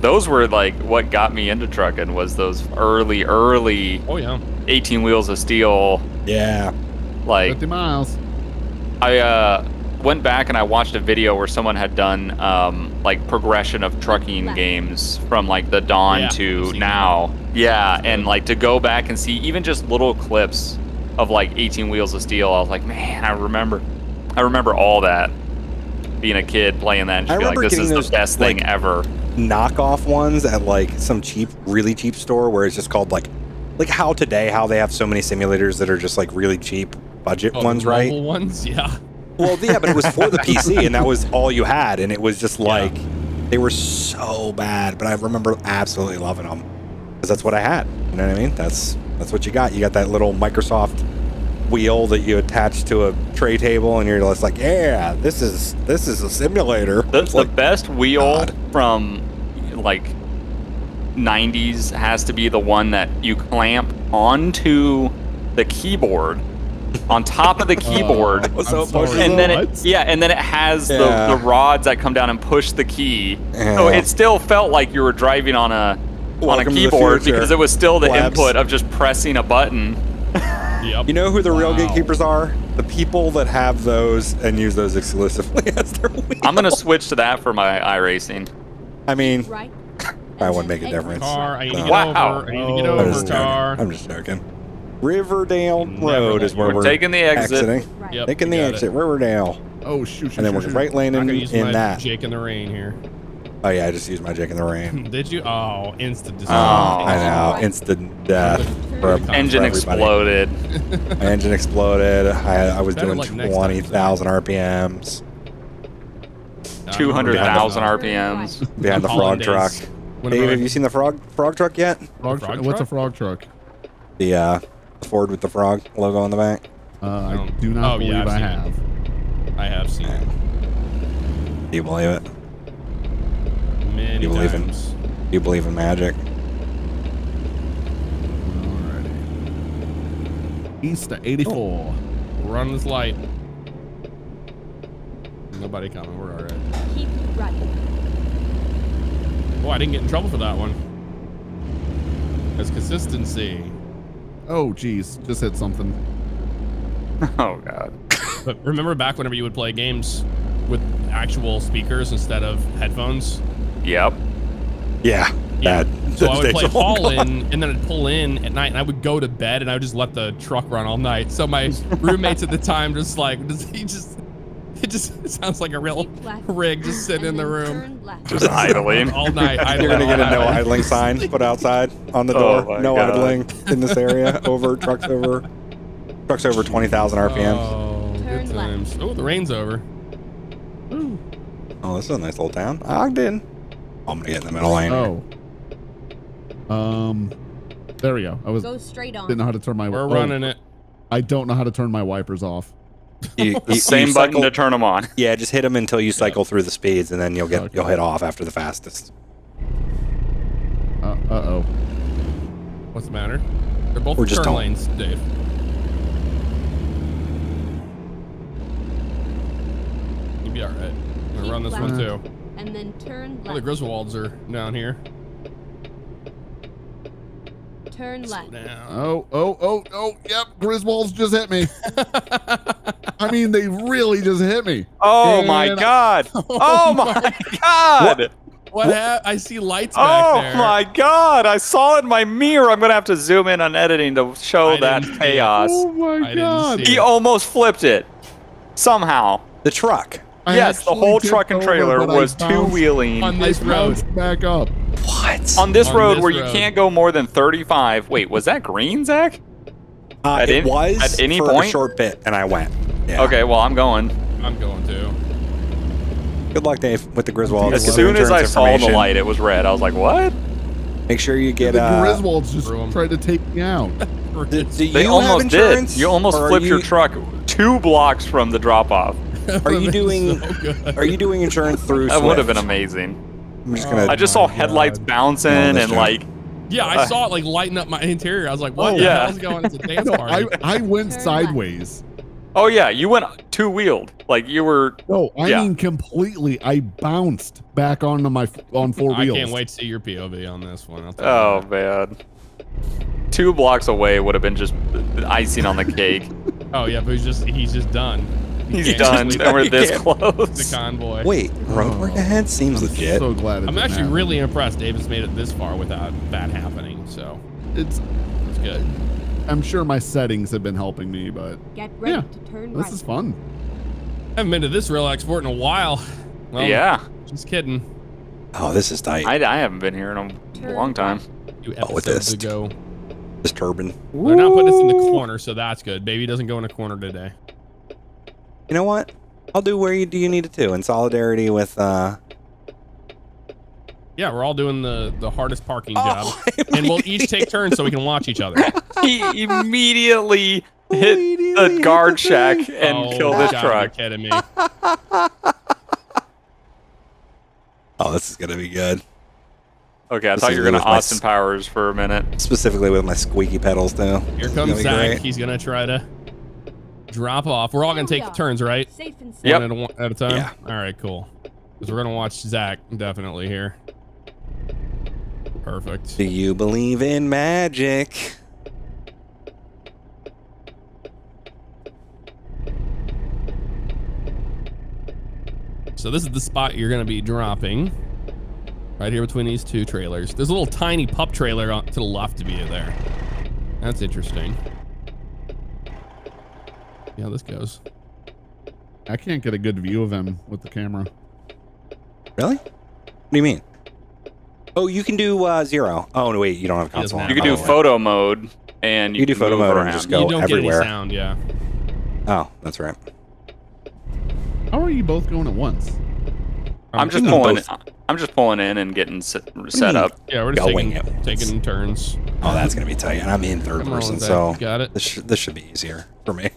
Those were like what got me into trucking was those early, early oh yeah. 18 wheels of steel. yeah. Like 50 miles. I uh, went back and I watched a video where someone had done um, like progression of trucking Left. games from like the dawn Yeah, to seen now. Yeah, and like to go back and see even just little clips of like 18 wheels of steel. I was like, man, I remember, I remember all that. Being a kid playing that and I be like, remember this getting is the those, best thing like, ever. Knockoff ones at like some cheap, really cheap store where it's just called like like how today how they have so many simulators that are just like really cheap budget Oh, ones, right? mobile ones, yeah. Well, yeah, but it was for the PC, and that was all you had, and it was just Yeah. like they were so bad. But I remember absolutely loving them because that's what I had. You know what I mean? That's that's what you got. You got that little Microsoft wheel that you attach to a tray table, and you're just like, yeah, this is this is a simulator. The, It's the best wheel God. from like 90s has to be the one that you clamp onto the keyboard on top of the keyboard What's up, sorry. And then it, yeah and then it has Yeah. the, the rods that come down and push the key so it still felt like you were driving on a on a keyboard because it was still the Labs. input of just pressing a button Yep. You know who the real Wow. gatekeepers are? The people that have those and use those exclusively as their wheel. i'm gonna switch to that for my iRacing. I mean, Right. I wouldn't make a difference. Car, I need to get Wow. over. I need to get Oh. I'm over, just car. I'm just joking. Riverdale Road let is where We're we're, taking the exit. exiting. Right. Yep, Taking the exit, It. Riverdale. Oh shoot! shoot And then we're shoot, right laning I'm gonna in, my that. Jake in the rain here. Oh yeah, I just used my Jake in the rain. Did you? Oh, instant Oh. I know, instant death. For, for engine everybody. exploded My engine exploded. I, I was doing like 20,000 RPMs 200,000 RPMs. right. behind the frog truck. Dave, have you seen the frog frog truck yet? Frog Frog tru- What's a frog truck? The uh, Ford with the frog logo on the back. Uh, I do not oh, yeah, believe I've I it. have. I have seen it Do you believe it? many You believe in- Do you believe in magic? Alrighty. East to 84. We're on this light. Nobody coming. We're all right. Keep right. Oh, I didn't get in trouble for that one. That's consistency. Oh geez, just hit something. Oh god. But remember back whenever you would play games with actual speakers instead of headphones? Yep. Yeah. Yeah. That, So I would play are haul gone. in, and then I'd pull in at night, and I would go to bed, and I would just let the truck run all night. So my roommates at the time just like, just, he just, it just sounds like a real rig just sitting in the room. Just idling. all night. You're gonna get a no idling. idling sign put outside on the Oh door. my no God. idling in this area. Over trucks over trucks over twenty thousand RPMs. Oh, Turn good left. times. Oh, the rain's over. Ooh. Oh, this is a nice little town. Ogden. Oh, I'm gonna get in the middle lane. Oh. Um, there we go. I was Go straight on. didn't know how to turn my. We're oh, running it. I don't know how to turn my wipers off. You- you- you Same button to turn them on. Yeah, just hit them until you cycle through the speeds, and then you'll get Okay. you'll hit off after the fastest. Uh, uh oh. What's the matter? They're both We're just turn don't- lanes, Dave. You'll be all right. I'm gonna Keep run this one too. And then turn Oh, the left. Griswolds are down here. Turn left. Oh, oh, oh, oh, yep. Griswolds just hit me. I mean, they really just hit me. Oh my And- god. Oh, oh my god. What hap- I see lights back Oh my god. I saw it in my mirror. I'm going to have to zoom in on editing to show I that didn't see it. chaos. Oh my I god. He it. almost flipped it. Somehow. The truck. I yes, the whole truck and trailer but I was two-wheeling. On this road. back up. What? On this On road this where you can't go more than 35. Wait, was that green, Zach? Uh, At it any- was at any for point? a short bit, and I went. Yeah. Okay, well, I'm going. I'm going too. Good luck, Dave, with the Griswold. As soon as I saw the light, it was red. I was like, what? make sure you get. the Uh, Griswolds just Threw 'em. tried to take me out. do, do They you have almost did. You almost or are flipped your truck two blocks from the drop off. Are you doing- so. Are you doing insurance through? That would have been amazing. I'm just gonna. I just my saw headlights God. bouncing Oh, that's and true. like, Yeah, I Uh, saw it like lighting up my interior. I was like, what Oh, the yeah. hell's going on? It's a dance No, I, party. I went Turn left. sideways. oh yeah, you went two wheeled. Like you were. No, I Yeah. mean completely. I bounced back onto my on four I wheels. I can't wait to see your POV on this one. I'll tell you Oh man. Two blocks away would have been just icing on the cake. Oh yeah, but he's just he's just done. He He's can't done, and we're this can't. The convoy. Wait, road work Oh. ahead seems I'm legit. so glad. It I'm actually happen. really impressed. Davis made it this far without that happening. So It's. it's good. I'm sure my settings have been helping me, but Get ready Yeah, to turn this right. is fun. I haven't been to this rail export in a while. Well, yeah, Just kidding. Oh, this is tight. I, I haven't been here in a long time. Two Oh, with this. ago. This turbine. They're not putting us in the corner, so that's good. Baby doesn't go in a corner today. You know what? I'll do where you do you need it to in solidarity with uh Yeah, we're all doing the the hardest parking Oh, job, and we'll each take turns so we can watch each other. he immediately hit Immediately the hit guard the shack thing. and oh, killed this God, truck. You're kidding me? Oh, this is gonna be good. Okay, I This thought you were gonna Austin Powers for a minute. Specifically with my squeaky pedals too. Here This comes Zach. great. He's gonna try to drop off. We're all gonna take turns, right? Safe and sound. Yep. One at a, one at a time. Yeah. All right, cool. Because we're gonna watch Zach definitely here. Perfect. Do you believe in magic? So this is the spot you're gonna be dropping. Right here between these two trailers. There's a little tiny pup trailer to the left of you there. That's interesting. See how this goes. I can't get a good view of him with the camera. Really? What do you mean? Oh, you can do uh, zero. Oh no, wait, you don't have He doesn't console. You can do Oh, photo mode, and you, You can do photo move mode and just go you don't everywhere. get any sound, yeah. Oh, that's right. How are you both going at once? I'm just pulling. both. I'm just pulling in and getting set, set up. Yeah, we're just Going taking, taking turns. Oh, that's gonna be tight. And I'm in third Come person, so got it. this sh- this should be easier for me.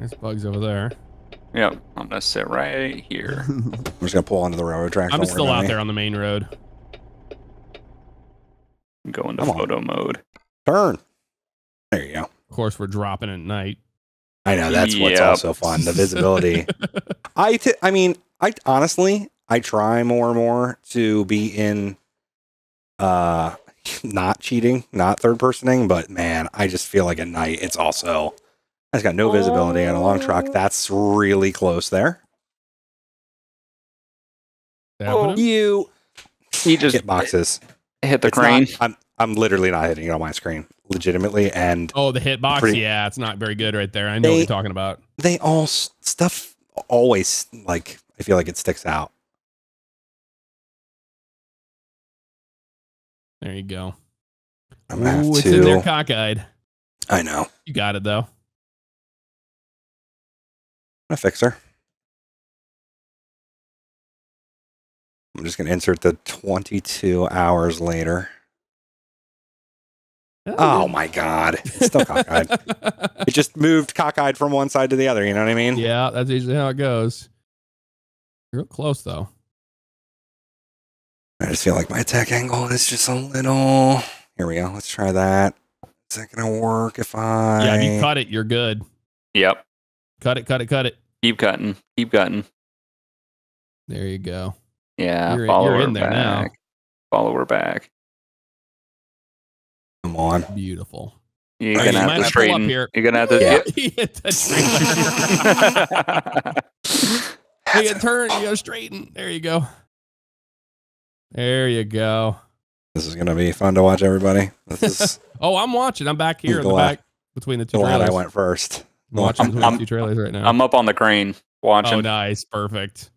There's Buggs over there. Yep, I'm gonna sit right here. I'm just gonna pull onto the railroad tracks. I'm don't just worry still out me. there on the main road. Go into Come on. photo mode. Turn. There you go. Of course, we're dropping at night. I know that's what's also fun. The visibility. I t- I mean, I honestly, I try more and more to be in, uh, not cheating, not third personing, but man, I just feel like at night it's also. I just got no visibility on a long truck. Oh. That's really close there. Happening? Oh. You He just hit boxes. hit the It's crane. not- I'm I'm literally not hitting it on my screen, legitimately, and Oh, the hitbox? Pretty- yeah, it's not very good right there. I know what you're talking about. they all stuff always like I feel like it sticks out. There you go. I'm gonna Ooh, it's in there cockeyed. I know. You got it though. A fixer. I'm just gonna insert the 22 hours later. Oh, oh. my god, it's still cockeyed. It just moved cockeyed from one side to the other. You know what I mean? yeah, that's usually how it goes. You're real close though. I just feel like my attack angle is just a little. Here we go. Let's try that. Is that gonna work if I? Yeah, if you cut it, you're good. Yep. Cut it, cut it, cut it. Keep cutting. Keep cutting. There you go. Yeah. You're- follow you're in there now. back. Follow her back. Come on. Beautiful. You're gonna you have to have to pull up straighten. here. You're gonna have to. Yeah. he hit the trailer. you gotta turn, you gotta straighten. There you go. There you go. This is gonna be fun to watch, everybody. This is Oh, I'm watching. I'm back here in the Glad- back between the two glad trailers. I went first. I'm watching I'm- I'm- the two trailers right now. I'm up on the crane oh, watching. oh, nice. Perfect.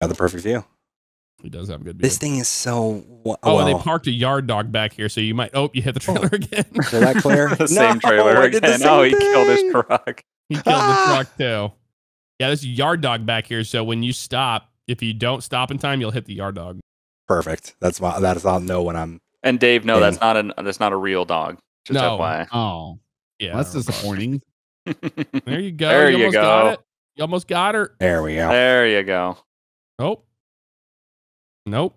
Got the perfect view. He does have a good view. This thing is so. wa- oh, well, and they parked a yard dog back here, so you might. Oh, you hit the oh. trailer again. Is that clear? the same trailer I did the again. Oh, he same killed his thing. truck. he killed the ah. truck too. Yeah, there's a yard dog back here, so when you stop, if you don't stop in time, you'll hit the yard dog. Perfect. That's my. That's I'll know when I'm. And Dave, no, And- that's not an that's not a real dog. Just No. FYI. Oh, Yeah, that's disappointing. There you go. There you, you almost got go. it. You almost got her. There we go. there you go. Nope. nope,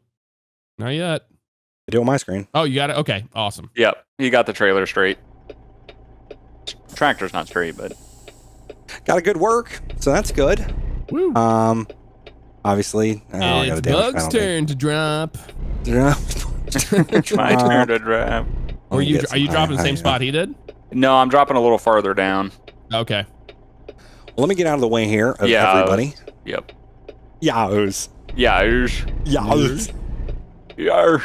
not yet. I do it on my screen. Oh, you got it. Okay, awesome. Yep, You got the trailer straight. Tractor's not straight, but Got a good work, so that's good. Woo. Um, obviously, oh, I got a it's damage Buggs' turn to drop. my Uh, turn to drive. Or Let you are you some- dropping the same I- spot he did? No, I'm dropping a little farther down. Okay. Let me get out of the way here of Yeah. everybody. Yep. Yaos. Yeah. oosh. Yaos. Yeah.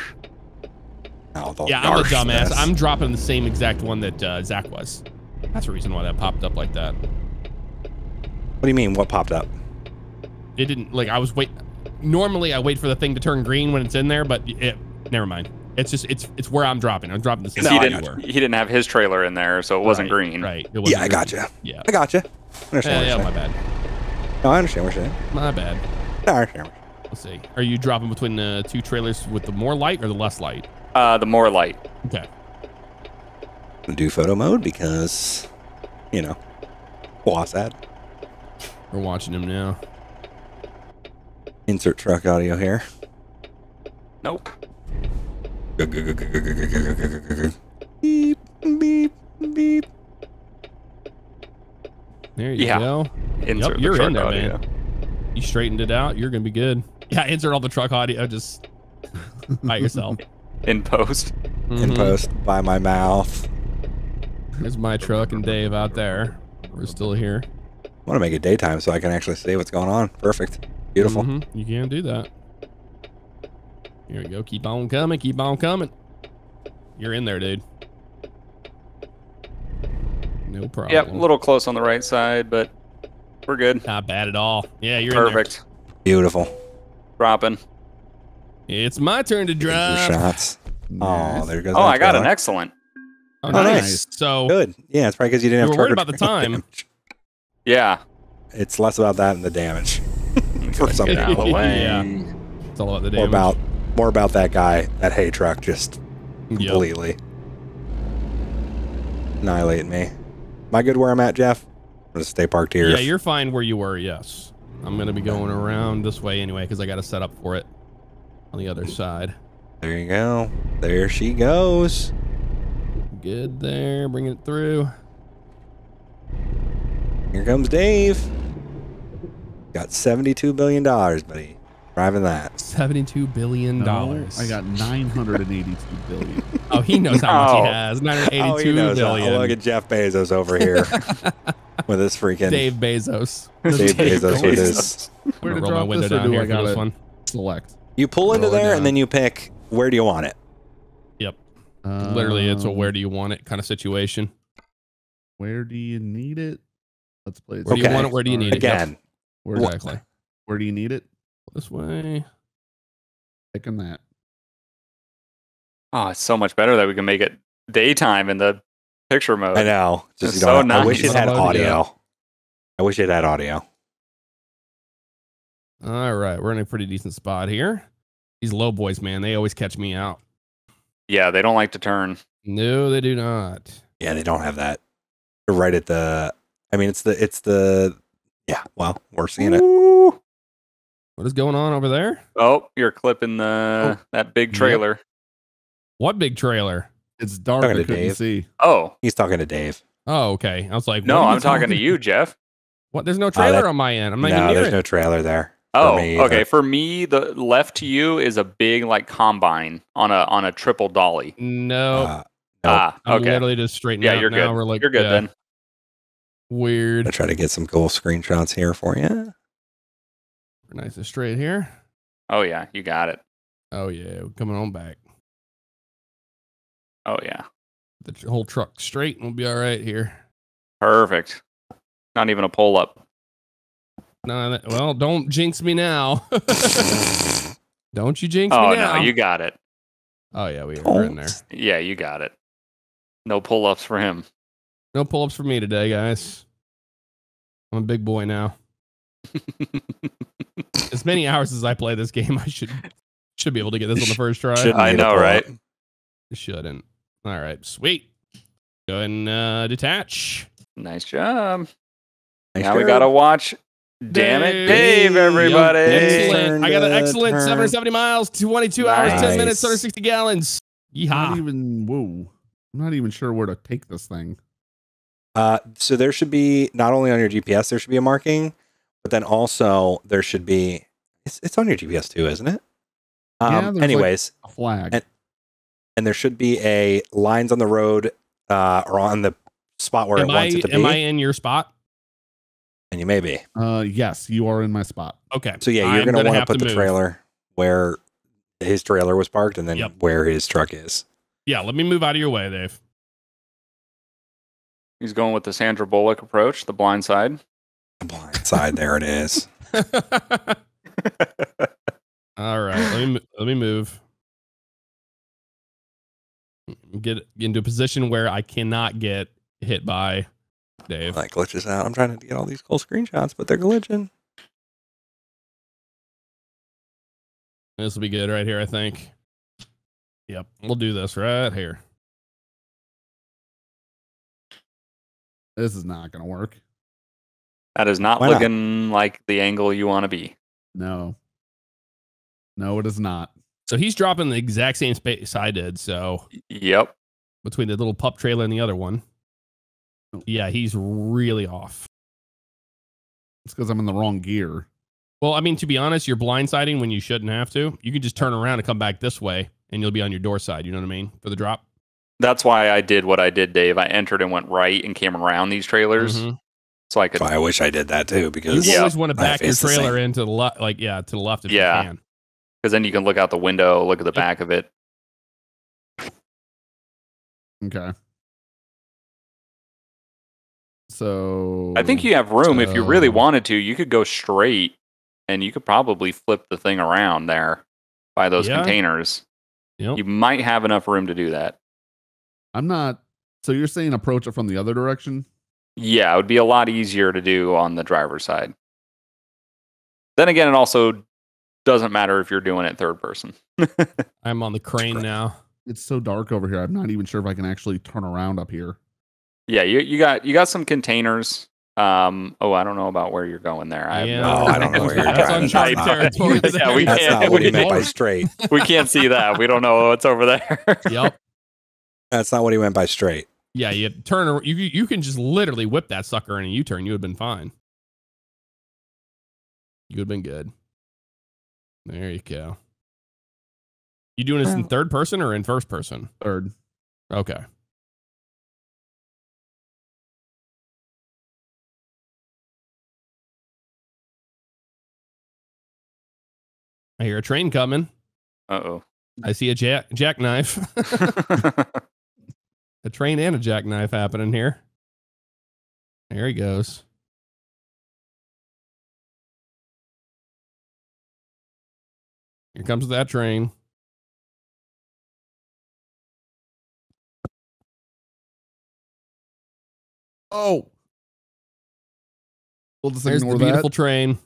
Oh, Yeah, I'm a dumbass. I'm dropping the same exact one that uh, Zach was. That's the reason why that popped up like that. What do you mean? What popped up? It didn't like I was wait. Normally I wait for the thing to turn green when it's in there, but it never mind. It's just it's it's where I'm dropping. I'm dropping the same Because he didn't you were. he didn't have his trailer in there, so it wasn't Right, green. Right. It Yeah, wasn't I green. gotcha. Yeah. I gotcha. I understand Yeah, what yeah, you're my saying. bad. No, I understand what you're saying. My bad. No, I understand what you're Let's see. Are you dropping between the two trailers with the more light or the less light? Uh, the more light. Okay. saying. Do photo mode because, you know, WASAD. We're watching him now. Insert truck audio here. Nope. Beep, beep, beep. There you Yeah. go. Insert the you're truck in there, audio. man. You straightened it out. You're gonna be good. Yeah, insert all the truck audio. Just by yourself. In post. In Mhm. post by my mouth. There's my truck and Dave out there. We're still here. I want to make it daytime so I can actually see what's going on. Perfect. Beautiful. Mhm. You can do that. Here we go. Keep on coming. Keep on coming. You're in there, dude. No problem. Yep, a little close on the right side, but we're good. Not bad at all. Yeah, you're in Perfect. Beautiful. Dropping. It's my turn to Thank you, drive. shots. Oh, nice. Oh, there goes Oh, I got an excellent. Oh, Oh, nice. nice. So Good. Yeah, it's probably because you didn't You have were worried about the time. damage. Yeah. It's less about that and the damage for some Get out of the people. way. Yeah. it's all about the More damage. about more about that guy, that hay truck, just Yep. completely annihilating me. Am I good where I'm at, Jeff? I'm gonna stay parked here. Yeah, you're fine where you were. Yes, I'm gonna be going around this way anyway because I got to set up for it on the other side. There you go. There she goes. Good there. Bring it through. Here comes Dave. Got seventy-two billion dollars, buddy. Driving that. Seventy-two billion No, dollars. I got 982 billion. Oh, he knows how much he No. has. Nine hundred Oh, he eighty-two knows Oh, look at Jeff Bezos over here with his freaking Dave Bezos. Dave Bezos with his. Where to gonna roll my drop window this, or down do here I for this gotta one. select? You pull into there down. and then you pick where do you want it. Yep. Literally, it's a Um, where do you want it kind of situation. Where do you need it? Let's play. Where do you Okay. want it? Where do you need it? Again, Where, Exactly. where do you need it? This way. Taking that. Oh, it's so much better that we can make it daytime in the picture mode. I know. Just It's so have- I wish it had audio. audio. I wish it had audio. All right, we're in a pretty decent spot here. These low boys, man, they always catch me out. Yeah, they don't like to turn. No, they do not. Yeah, they don't have that. They're right at the. I mean, it's the. It's the. Yeah. Well, we're seeing it. Ooh. What is going on over there? Oh, you're clipping the that big Yep. trailer. What big trailer? It's dark. Talking I to couldn't Dave. see. Oh, He's talking to Dave. Oh, okay. I was like, no, what are you I'm talking to you, Jeff. What? There's no trailer that- on my end. I'm not no, even near there's it. no trailer there. Oh, me okay. either. For me, the left to you is a big like combine on a on a triple dolly. no, Uh, nope. Ah, I'm okay. literally just straightening Yeah, out you're now. good. We're like, you're good yeah, then. I'm Weird. gonna try to get some cool screenshots here for you. Nice and straight here. Oh yeah, you got it. Oh yeah, coming on back. Oh yeah, The whole truck straight, and we'll be all right here. perfect. Not even a pull up. No, that, well, don't jinx me now. don't you jinx Oh me now. no, you got it. oh yeah, we are in there. Yeah, you got it. No pull ups for him. No pull-ups for me today, guys. I'm a big boy now. as many hours as I play this game, I should should be able to get this on the first try. Shouldn't I know, right? Shouldn't. All right, sweet. Go ahead and uh, detach. Nice job. Nice now we gotta watch. Damn it, Dave! Everybody. Excellent. I got an excellent turn. 770 miles, 22 hours, 10 minutes, Nice. 160 gallons. Yeehaw! Not even. Whoa. I'm not even sure where to take this thing. Uh, so there should be not only on your GPS there should be a marking, but then also there should be. It's it's on your GPS too, isn't it? Yeah, Um, there's like- anyways, A flag. And- and there should be a lines on the road uh, or on the spot where Am it I, wants it to am be, Am I in your spot? and you may be. uh, yes, you are in my spot. Okay. So yeah, you're I'm gonna, want to put the move. trailer where his trailer was parked, and then Yep. where his truck is. Yeah, let me move out of your way, Dave. He's going with the Sandra Bullock approach, the blind side. The blind side, there it is. All right, let me let me move. Get into a position where I cannot get hit by Dave. Like glitches out. I'm trying to get all these cool screenshots, but they're glitching. This will be good right here, I think. Yep, we'll do this right here. This is not going to work. That is not Why not? looking like the angle you want to be. No. No, it is not. So he's dropping the exact same space I did. So Yep. between the little pup trailer and the other one. yeah, he's really off. It's because I'm in the wrong gear. Well, I mean, to be honest, you're blindsiding when you shouldn't have to. You can just turn around and come back this way, and you'll be on your door side. You know what I mean for the drop. That's why I did what I did, Dave. I entered and went right and came around these trailers Mhm. So I could. I wish I did that too You because Yeah. always want to back your face the trailer into the left, like yeah, to the left if Yeah. you can. Because then you can look out the window, look at the Yep. back of it. Okay. So I think you have room if you really wanted to. You could go straight, and you could probably flip the thing around there by those Yeah. containers. Yep. You might have enough room to do that. I'm not. So you're saying approach it from the other direction? Yeah, it would be a lot easier to do on the driver's side. Then again, it also doesn't matter if you're doing it third person. I'm on the crane now. It's so dark over here. I'm not even sure if I can actually turn around up here. Yeah, you, you got you got some containers. Um, oh, I don't know about where you're going there. I Yeah. no I don't know where you're That's driving. uncharted That's territory. Yeah, we That's can't- not what he we meant by straight. we can't see that. We don't know what's over there. Yep. That's not what he meant by straight. Yeah, you turn. ar- You you can just literally whip that sucker in a U-turn. You would have been fine. You would have been good. There you go. You doing this in third person or in first person? Third. Okay. I hear a train coming. Uh oh. I see a jack jackknife. a train and a jackknife happening here. There he goes. Here comes that train. Oh. We'll just There's the ignore beautiful that. train.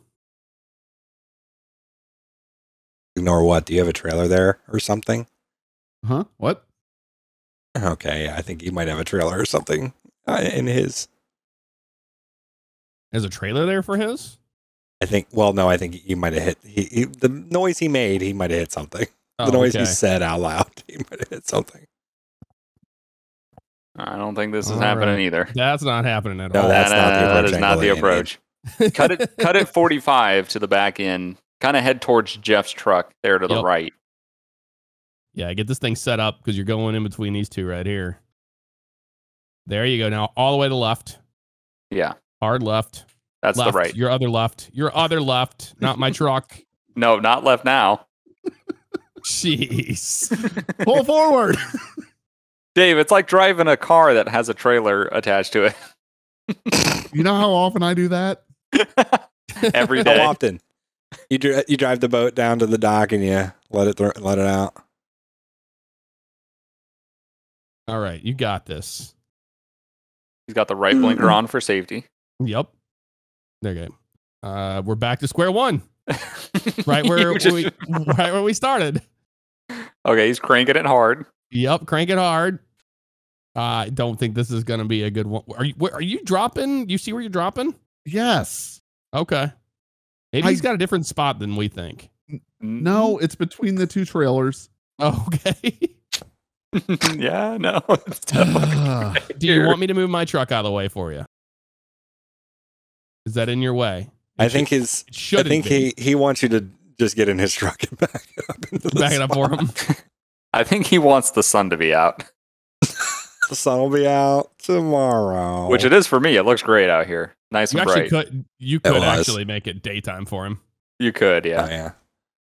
Ignore what? Do you have a trailer there or something? Huh? What? Okay, I think he might have a trailer or something uh, in his. There's a trailer there for his. I think. Well, no, I think he might have hit. He, he the noise he made, he might have hit something. Oh, the noise okay. he said out loud, he might have hit something. I don't think this is All happening right. either. That's not happening at No, all. that's not the Nah, approach is not the approach. cut it cut it 45 to the back end. Kind of head towards Jeff's truck there to the Yep. right. Yeah, get this thing set up because you're going in between these two right here. There you go. Now all the way to left. Yeah, Hard left. that's left. the right. Your other left. Your other left. Not my truck. No, not left now. Jeez. Pull forward. Dave, it's like driving a car that has a trailer attached to it you know how often I do that? every How often? You dri- you drive the boat down to the dock and you let it thro- let it out. All right, you got this. He's got the right blinker on for safety. Yep. There you go. Uh, we're back to square one. Right where just- we right where we started. okay, he's cranking it hard. Yep, crank it hard. I don't think this is going to be a good one. Are you where, are you dropping? You see where you're dropping? Yes. Okay. Maybe I- he's got a different spot than we think. No, it's between the two trailers. Okay. yeah, no. It's definitely Do you want me to move my truck out of the way for you? Is that in your way? I think his. It I should think he he wants you to just get in his truck and back it up into the back it up for him. I think he wants the sun to be out, The sun will be out tomorrow. which it is for me. It looks great out here. Nice You and bright. could you could actually make it daytime for him. You could, Oh yeah. yeah.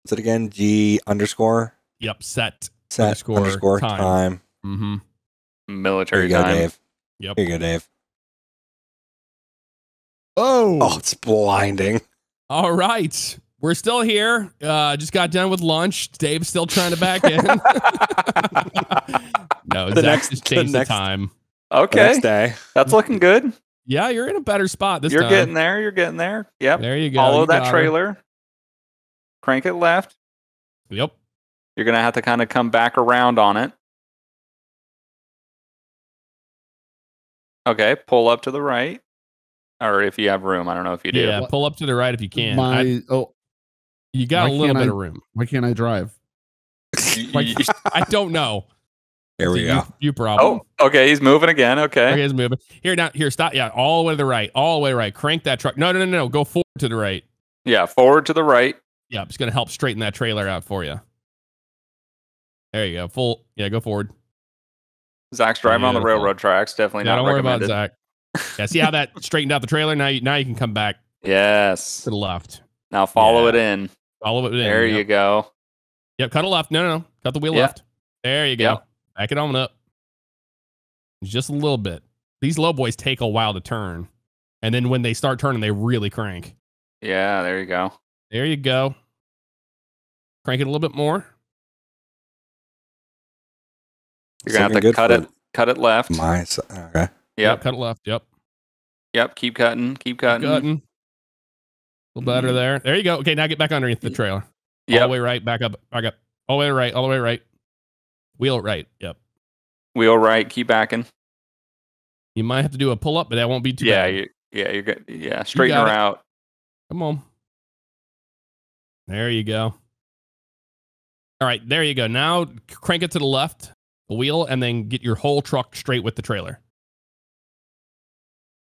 What's it again? G underscore Yep, set. Set Underscore underscore, time. time. Mm-hmm. Here Military you go, time. Dave. Yep. Here you go, Dave. Oh. Oh, it's blinding. All right. We're still here. Uh, just got done with lunch. Dave's still trying to back in. No, The Zach next- just the changed the, next- time. The Okay, next day. that's looking good. Yeah, you're in a better spot this You're time. getting there. You're getting there. Yep. There you go. Follow You that got her. trailer. Crank it left. Yep. You're gonna have to kind of come back around on it. Okay, pull up to the right, or if you have room. I don't know if you do. Yeah, pull up to the right if you can. My I- oh, you got a little bit I- of room. why can't I drive? Like, I don't know. There we It's a go. You, you oh, problem. oh, okay. He's moving again. Okay. Okay, it's moving. Here, now, here, stop. Yeah, all the way to the right. All the way right. Crank that truck. No, no, no, no. Go forward to the right. Yeah, forward to the right. Yeah, it's going to help straighten that trailer out for you. There you go. Full. Yeah, go forward. Zach's driving on the railroad tracks. Definitely Yeah, not don't worry about. Zach. Yeah, see how that straightened out the trailer? Now you, now you can come back Yes. to the left. Now follow Yeah. it in. Follow it in. There yep. you go. Yep, cut a left. No, no, no. Cut the wheel Yeah. left. There you go. Yeah. Back it on up. Just a little bit. These low boys take a while to turn. And then when they start turning, they really crank. Yeah, there you go. There you go. Crank it a little bit more. You're gonna have to cut for it. Cut it left. My okay. Yep. Cut it left. Yep. Yep. Keep cutting. Keep Keep cutting. Cutting. A little better mm. there. There you go. Okay, now get back underneath the trailer. Yeah. All the way right. Back up. Back up. All the way right. All the way right. Wheel right. Yep. Wheel right. Keep backing. You might have to do a pull up, but that won't be too Yeah. bad. You, yeah. You're good. Yeah. Straighten her it. out. Come on. There you go. All right, there you go. Now crank it to the left, the wheel, and then get your whole truck straight with the trailer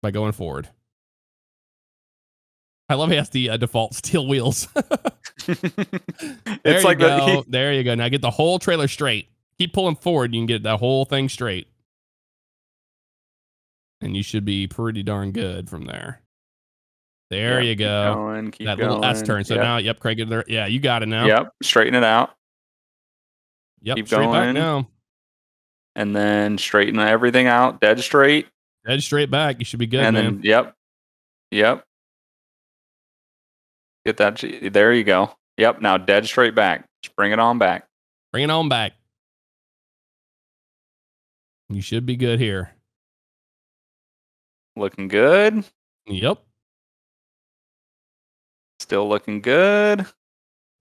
by going forward. I love he has the uh, default steel wheels. there it's you like go. the, there you go. Now get the whole trailer straight. Keep pulling forward. You can get that whole thing straight. And you should be pretty darn good from there. There Yep, you keep go. Going, keep that going. little S turn. So yep. now, yep, crank it there. Yeah, you got it now. Yep. Straighten it out. Yep, keep straight back going. now. And then straighten everything out. Dead straight. Dead straight back. You should be good, and man. then yep, yep. Get that. There you go. Yep. Now dead straight back. Just bring it on back. Bring it on back. You should be good here. Looking good. Yep. Still looking good.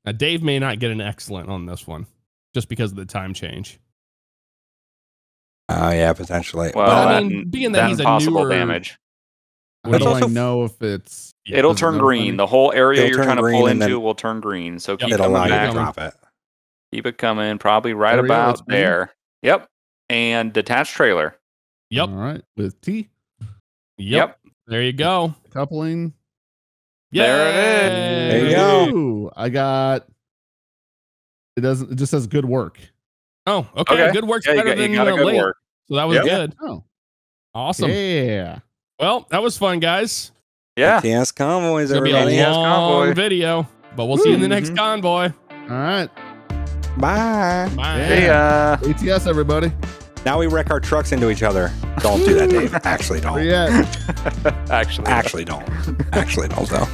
Now, Dave may not get an excellent on this one just because of the time change. Oh yeah, potentially. Well, But I mean, being that he's a possible newer- damage. How That's do also I know if it's? Yeah, It'll turn green. me? The whole area It'll you're trying to pull into then will turn green. So keep It'll allow coming you to back. drop it. Keep it coming. Probably right There we go, about it's green. there. Yep. And detached trailer. Yep. All right, with T Yep. There you go. coupling. There it is. There you go. I got. It doesn't. It just says good work. Oh, okay. Okay. Good work's Yeah, you better got, you than got a uh, good late. work. So that was Yep. good. Oh, Awesome. yeah. Well, that was fun, guys. Yeah. TS convoys, It's gonna be a long convoy. video, but we'll see you in the next Mhm. convoy. All right. Bye. Bye. Yeah. Hey, uh, ATS, everybody. Now we wreck our trucks into each other. Don't do that, Dave. Actually, don't. you at? actually, Actually, don't. Actually, don't though.